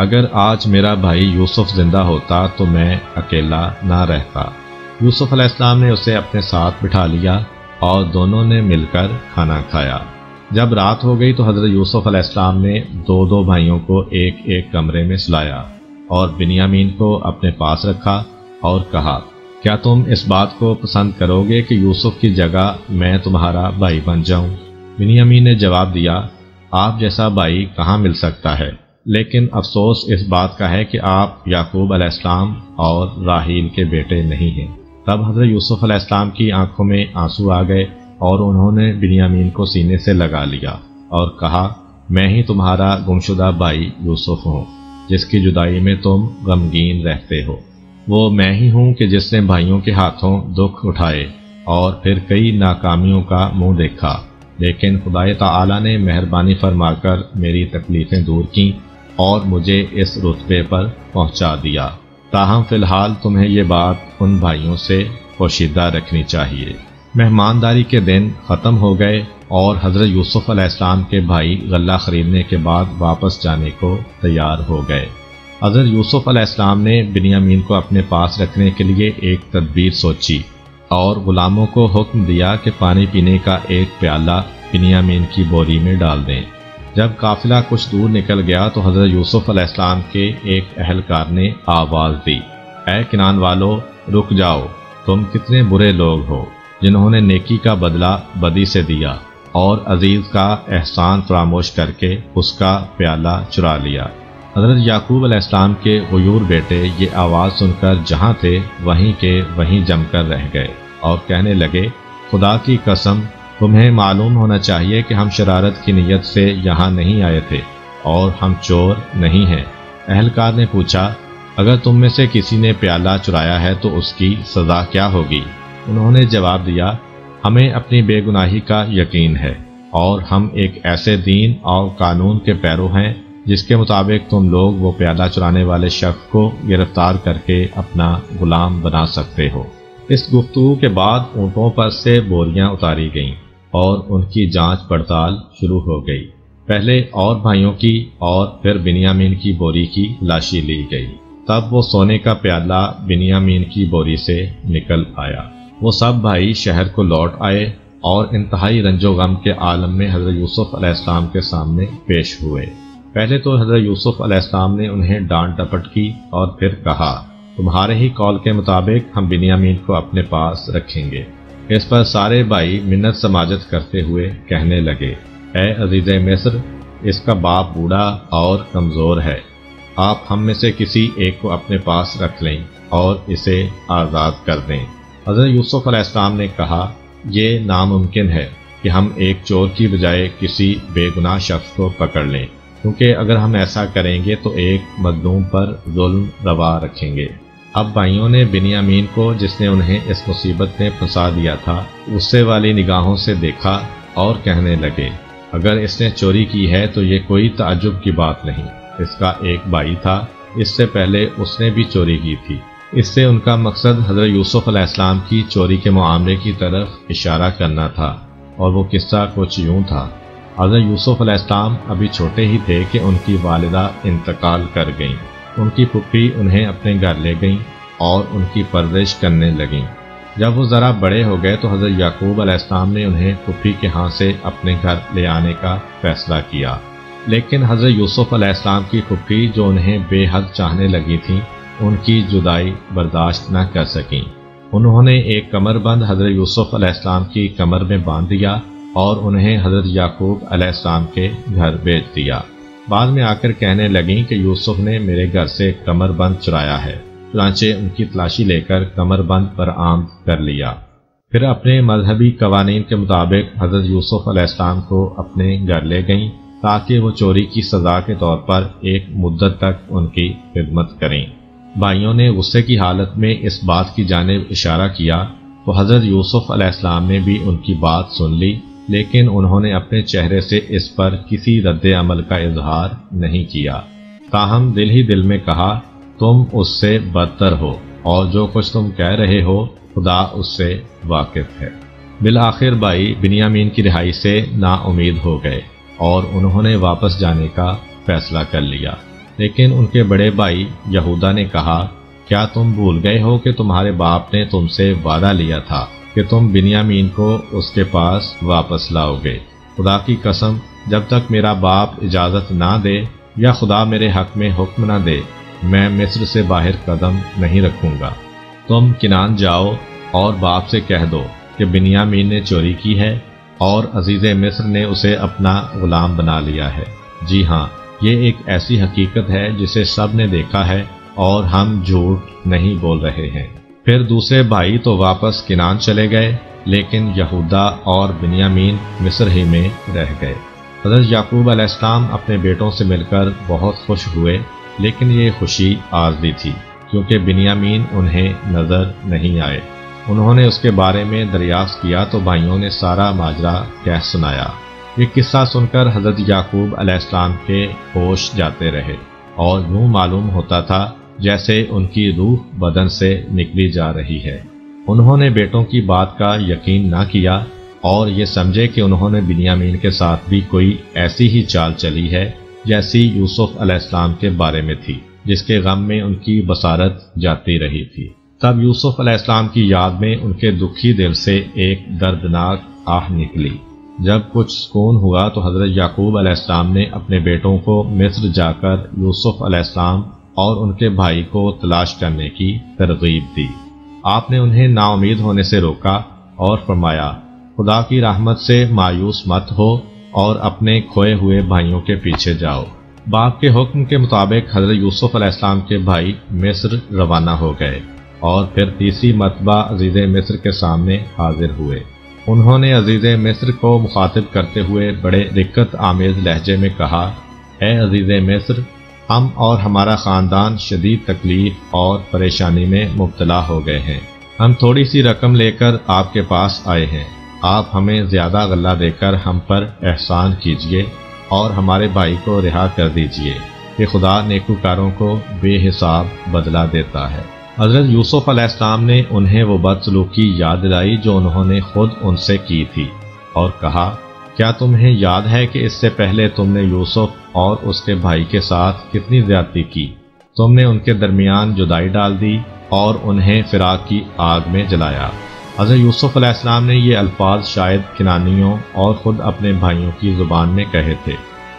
अगर आज मेरा भाई यूसुफ ज़िंदा होता तो मैं अकेला ना रहता। यूसुफ अलैहिस्सलाम ने उसे अपने साथ बिठा लिया और दोनों ने मिलकर खाना खाया। जब रात हो गई तो हज़रत यूसुफ अलैहिस्सलाम ने दो दो भाइयों को एक एक कमरे में सुलाया और बिनियामीन को अपने पास रखा और कहा, क्या तुम इस बात को पसंद करोगे कि यूसुफ की जगह मैं तुम्हारा भाई बन जाऊँ? बिनियामीन ने जवाब दिया, आप जैसा भाई कहाँ मिल सकता है? लेकिन अफसोस इस बात का है कि आप याकूब अलैहिस्सलाम और राहील के बेटे नहीं हैं। तब हज़रत यूसुफ अलैहिस्सलाम की आँखों में आँसू आ गए और उन्होंने बिनियामीन को सीने से लगा लिया और कहा, मैं ही तुम्हारा गुमशुदा भाई यूसुफ हूँ, जिसकी जुदाई में तुम गमगीन रहते हो। वो मैं ही हूँ कि जिसने भाइयों के हाथों दुख उठाए और फिर कई नाकामियों का मुँह देखा। लेकिन खुदाए ताला ने मेहरबानी फरमाकर मेरी तकलीफ़ें दूर की और मुझे इस रुतबे पर पहुँचा दिया। ताहम फ़िलहाल तुम्हें ये बात उन भाइयों से पोशीदा रखनी चाहिए। मेहमानदारी के दिन ख़त्म हो गए और हज़रत यूसुफ अलैहिस्सलाम के भाई गल्ला ख़रीदने के बाद वापस जाने को तैयार हो गए। हज़रत यूसुफ अलैहिस्सलाम ने बिनियामीन को अपने पास रखने के लिए एक तदबीर सोची और गुलामों को हुक्म दिया कि पानी पीने का एक प्याला बिनियामीन की बोरी में डाल दें। जब काफिला कुछ दूर निकल गया तो हज़रत यूसुफ अलैहिस्सलाम के एक अहलकार ने आवाज़ दी ए किनान वालों, रुक जाओ, तुम कितने बुरे लोग हो। जिन्होंने नेकी का बदला बदी से दिया और अज़ीज़ का एहसान फरामोश करके उसका प्याला चुरा लिया। हज़रत याकूब अलैहिस्सलाम के गयूर बेटे ये आवाज़ सुनकर जहाँ थे, वहीं के वहीं जमकर रह गए और कहने लगे, खुदा की कसम, तुम्हें मालूम होना चाहिए कि हम शरारत की नीयत से यहाँ नहीं आए थे और हम चोर नहीं हैं। अहलकार ने पूछा, अगर तुम में से किसी ने प्याला चुराया है तो उसकी सज़ा क्या होगी? उन्होंने जवाब दिया, हमें अपनी बेगुनाही का यकीन है और हम एक ऐसे दीन और कानून के पैरों हैं जिसके मुताबिक तुम लोग वो प्याला चुराने वाले शख्स को गिरफ़्तार करके अपना गुलाम बना सकते हो। इस गुफ्तु के बाद ऊँटों पर से बोरियाँ उतारी गईं और उनकी जाँच पड़ताल शुरू हो गई। पहले और भाइयों की और फिर बिनियामीन की बोरी की लाशी ली गई। तब वो सोने का प्याला बिनियामीन की बोरी से निकल आया। वो सब भाई शहर को लौट आए और इंतहाई रंजो गम के आलम में हज़रत यूसुफ अलैहिस्सलाम के सामने पेश हुए। पहले तो हज़रत यूसुफ अलैहिस्सलाम ने उन्हें डांट डपट की और फिर कहा, तुम्हारे ही कॉल के मुताबिक हम बिनियामीन को अपने पास रखेंगे। इस पर सारे भाई मिन्नत समाजत करते हुए कहने लगे, ए अज़ीज़ मिस्र, इसका बाप बूढ़ा और कमज़ोर है। आप हम में से किसी एक को अपने पास रख लें और इसे आज़ाद कर दें। हज़रत यूसुफ अलैहिस्सलाम ने कहा यह नामुमकिन है कि हम एक चोर की बजाय किसी बेगुनाह शख्स को पकड़ लें, क्योंकि अगर हम ऐसा करेंगे तो एक मजलूम पर जुल्म रवा रखेंगे। अब भाइयों ने बिनियामीन को, जिसने उन्हें इस मुसीबत में फंसा दिया था, गुस्से वाली निगाहों से देखा और कहने लगे, अगर इसने चोरी की है तो ये कोई ताजुब की बात नहीं। इसका एक भाई था, इससे पहले उसने भी चोरी की थी। इससे उनका मकसद हज़रत यूसुफ अलैहिस्सलाम की चोरी के मामले की तरफ़ इशारा करना था और वो किस्सा कुछ यूँ था। हज़रत यूसुफ अलैहिस्सलाम अभी छोटे ही थे कि उनकी वालिदा इंतकाल कर गईं। उनकी पुप्पी उन्हें अपने घर ले गईं और उनकी परवरिश करने लगीं। जब वो ज़रा बड़े हो गए तो हज़रत याकूब अलैहिस्सलाम ने उन्हें पुप्पी के हाथ से अपने घर ले आने का फैसला किया। लेकिन हज़रत यूसुफ अलैहिस्सलाम की पुप्पी जो उन्हें बेहद चाहने लगी थी उनकी जुदाई बर्दाश्त न कर सकी। उन्होंने एक कमरबंद हज़रत यूसुफ अलैहिस्सलाम की कमर में बाँध दिया और उन्हें हज़रत याकूब अलैहिस्सलाम के घर भेज दिया। बाद में आकर कहने लगी कि यूसुफ ने मेरे घर से कमरबंद चुराया है, चुनाचे उनकी तलाशी लेकर कमरबंद पर आम कर लिया। फिर अपने मजहबी कवानीन के मुताबिक हज़रत यूसुफ अलैहिस्सलाम को अपने घर ले गईं, ताकि वो चोरी की सजा के तौर पर एक मुद्दत तक उनकी खिदमत करें। भाइयों ने गुस्से की हालत में इस बात की जानब इशारा किया तो हज़रत यूसुफ अलैहिस्सलाम ने भी उनकी बात सुन ली, लेकिन उन्होंने अपने चेहरे से इस पर किसी रद्द अमल का इजहार नहीं किया। ताहम दिल ही दिल में कहा, तुम उससे बदतर हो, और जो कुछ तुम कह रहे हो, खुदा उससे वाकिफ है। बिल आखिर भाई बिनियामीन की रिहाई से नाउमीद हो गए, और उन्होंने वापस जाने का फैसला कर लिया। लेकिन उनके बड़े भाई यहूदा ने कहा, क्या तुम भूल गए हो कि तुम्हारे बाप ने तुमसे वादा लिया था कि तुम बिनियामीन को उसके पास वापस लाओगे? खुदा की कसम, जब तक मेरा बाप इजाज़त ना दे या खुदा मेरे हक में हुक्म ना दे, मैं मिस्र से बाहर कदम नहीं रखूँगा। तुम किनान जाओ और बाप से कह दो कि बिनियामीन ने चोरी की है और अज़ीज़ मिस्र ने उसे अपना गुलाम बना लिया है। जी हाँ ये एक ऐसी हकीकत है जिसे सबने देखा है और हम झूठ नहीं बोल रहे हैं। फिर दूसरे भाई तो वापस किनान चले गए, लेकिन यहूदा और बिनियामीन मिस्र ही में रह गए। हज़रत याकूब अलैहिस्सलाम अपने बेटों से मिलकर बहुत खुश हुए, लेकिन ये खुशी आरजी थी, क्योंकि बिनियामीन उन्हें नज़र नहीं आए। उन्होंने उसके बारे में दरियाफ्त किया तो भाइयों ने सारा माजरा कह सुनाया। ये किस्सा सुनकर हज़रत याकूब अलैहिस्सलाम के होश जाते रहे और यूँ मालूम होता था जैसे उनकी रूह बदन से निकली जा रही है। उन्होंने बेटों की बात का यकीन ना किया और ये समझे कि उन्होंने बिनियामीन के साथ भी कोई ऐसी ही चाल चली है जैसी यूसुफ अलैहिस्सलाम के बारे में थी, जिसके गम में उनकी बसारत जाती रही थी। तब यूसुफ अलैहिस्सलाम की याद में उनके दुखी दिल से एक दर्दनाक आह निकली। जब कुछ सुकून हुआ तो हज़रत याकूब अलैहिस्सलाम ने अपने बेटों को मिस्र जाकर यूसुफ अलैहिस्सलाम और उनके भाई को तलाश करने की तरगीब दी। आपने उन्हें नाउमीद होने से रोका और फरमाया, खुदा की रहमत से मायूस मत हो और अपने खोए हुए भाइयों के पीछे जाओ। बाप के हुक्म के मुताबिक हज़रत यूसुफ अलैहिस्सलाम के भाई मिस्र रवाना हो गए और फिर तीसरी मतबा अज़ीज़ मिस्र के सामने हाजिर हुए। उन्होंने अज़ीज़ मिस्र को मुखातिब करते हुए बड़े दिक्कत आमेज लहजे में कहा ए अज़ीज़ मिस्र, हम और हमारा ख़ानदान शदीद तकलीफ़ और परेशानी में मुबतला हो गए हैं। हम थोड़ी सी रकम लेकर आपके पास आए हैं। आप हमें ज़्यादा गल्ला देकर हम पर एहसान कीजिए और हमारे भाई को रिहा कर दीजिए। कि खुदा नेकुकारों को बेहिसाब बदला देता है। हज़रत यूसुफ अलैहिस्सलाम ने उन्हें वो बदसलूकी याद दिलाई जो उन्होंने खुद उनसे की थी और कहा, क्या तुम्हें याद है कि इससे पहले तुमने यूसुफ और उसके भाई के साथ कितनी ज्यादती की? तुमने उनके दरमियान जुदाई डाल दी और उन्हें फिराक की आग में जलाया। हज़रत यूसुफ अलैहिस्सलाम ने ये अल्फाज शायद किनानियों और ख़ुद अपने भाइयों की ज़ुबान में कहे थे।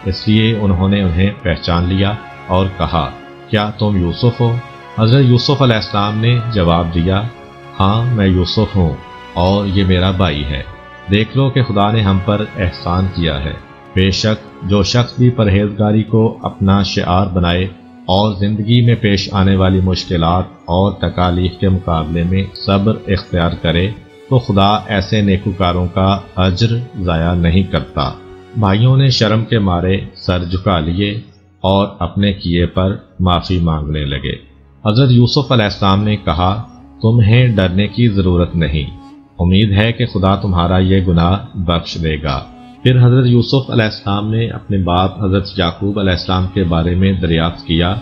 इसलिए उन्होंने उन्हें पहचान लिया और कहा, क्या तुम यूसुफ हो? हज़रत यूसुफ अलैहिस्सलाम ने जवाब दिया हाँ मैं यूसुफ हूँ और ये मेरा भाई है। देख लो कि खुदा ने हम पर एहसान किया है। बेशक जो शख्स भी परहेजगारी को अपना शिआर बनाए और ज़िंदगी में पेश आने वाली मुश्किल और तकालीफ के मुकाबले में सब्र इख्तियार करे तो खुदा ऐसे नेकुकारों का अज्र ज़ाया नहीं करता। भाइयों ने शर्म के मारे सर झुका लिए और अपने किए पर माफ़ी मांगने लगे। हज़रत यूसुफ अलैहिस्सलाम ने कहा, तुम्हें डरने की ज़रूरत नहीं। उम्मीद है कि खुदा तुम्हारा ये गुनाह बख्श देगा। फिर हज़रत यूसुफ अलैहिस्सलाम ने अपने बाप हज़रत याकूब अलैहिस्सलाम के बारे में दरियाफ्त किया।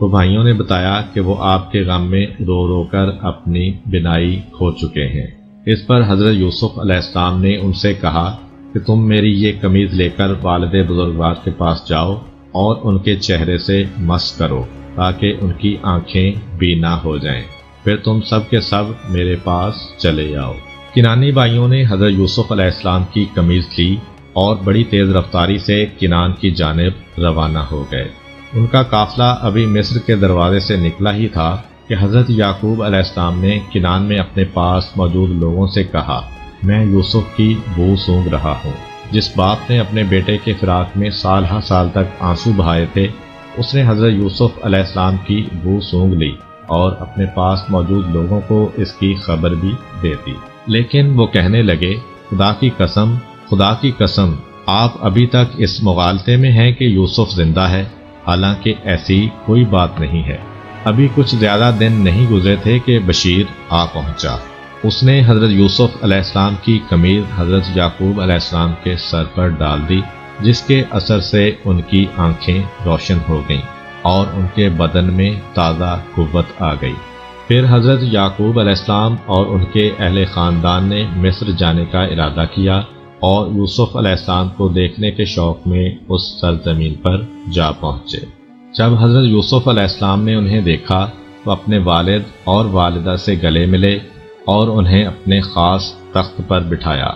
तो भाइयों ने बताया कि वो आपके गम में रो रो कर अपनी बिनाई खो चुके हैं। इस पर हज़रत यूसुफ अलैहिस्सलाम ने उनसे कहा कि, तुम मेरी ये कमीज लेकर वालद बुजुर्गवार के पास जाओ और उनके चेहरे से मस करो। ताकि उनकी आँखें बीना हो जाएँ। फिर तुम सब के सब मेरे पास चले जाओ किनानी भाइयों ने हज़रत यूसुफ अलैहिस्सलाम की कमीज ली और बड़ी तेज रफ्तारी से किनान की जानब रवाना हो गए। उनका काफिला अभी मिस्र के दरवाजे से निकला ही था कि हज़रत याकूब अलैहिस्सलाम ने किनान में अपने पास मौजूद लोगों से कहा, मैं यूसुफ की बू सूंघ रहा हूँ। जिस बाप ने अपने बेटे के फिराक में साल हर साल तक आँसू बहाए थे उसने हज़रत यूसुफ अलैहिस्सलाम की बू सूंघ ली और अपने पास मौजूद लोगों को इसकी खबर भी दे दी। लेकिन वो कहने लगे, खुदा की कसम, खुदा की कसम, आप अभी तक इस मुगालते में हैं कि यूसुफ ज़िंदा है, हालाँकि ऐसी कोई बात नहीं है। अभी कुछ ज़्यादा दिन नहीं गुजरे थे कि बशीर आ पहुँचा। उसने हज़रत यूसुफ अलैहिस्सलाम की कमीज हज़रत याकूब अलैहिस्सलाम के सर पर डाल दी जिसके असर से उनकी आँखें रोशन हो गईं और उनके बदन में ताज़ा कुत आ गई। फिर हज़रत याकूब अलैहिस्सलाम और उनके अहल ख़ानदान ने मिस्र जाने का इरादा किया और यूसुफ अलैहिस्सलाम को देखने के शौक में उस सरजमीन पर जा पहुँचे। जब हज़रत यूसुफ अलैहिस्सलाम ने उन्हें देखा तो अपने वालिद और वालिदा से गले मिले और उन्हें अपने ख़ास तख्त पर बिठाया।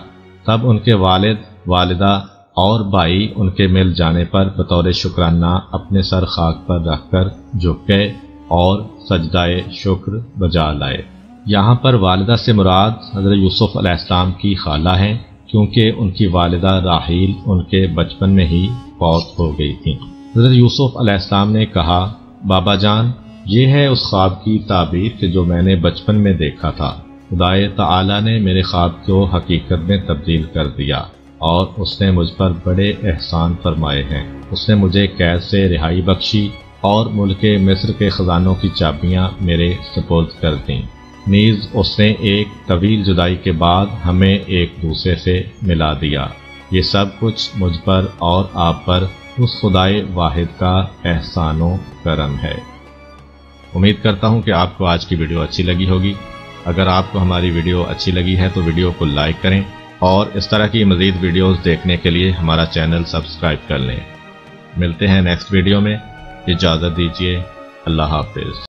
तब उनके वालिद, वालिदा और भाई उनके मिल जाने पर बतौर शुक्राना अपने सर खाक पर रखकर झुक गए और सजदाए शुक्र बजा लाए। यहाँ पर वालदा से मुराद हज़रत यूसुफ अलैहिस्सलाम की खाला हैं, क्योंकि उनकी वालदा राहील उनके बचपन में ही फौत हो गई थी। हज़रत यूसुफ अलैहिस्सलाम ने कहा, बाबा जान, ये है उस ख्वाब की ताबीर के जो मैंने बचपन में देखा था। खुदाए ताला ने मेरे ख्वाब को हकीकत में तब्दील कर दिया। और उसने मुझ पर बड़े एहसान फरमाए हैं। उसने मुझे कैद से रिहाई बख्शी और मुल्क मिस्र के खजानों की चाबियाँ मेरे सपोर्द कर दी। नीज उसने एक तवील जुदाई के बाद हमें एक दूसरे से मिला दिया। ये सब कुछ मुझ पर और आप पर उस खुदाए वाहिद का एहसानो करम है। उम्मीद करता हूँ कि आपको आज की वीडियो अच्छी लगी होगी। अगर आपको हमारी वीडियो अच्छी लगी है तो वीडियो को लाइक करें और इस तरह की मज़ीद वीडियोस देखने के लिए हमारा चैनल सब्सक्राइब कर लें। मिलते हैं नेक्स्ट वीडियो में। इजाज़त दीजिए। अल्लाह हाफिज़।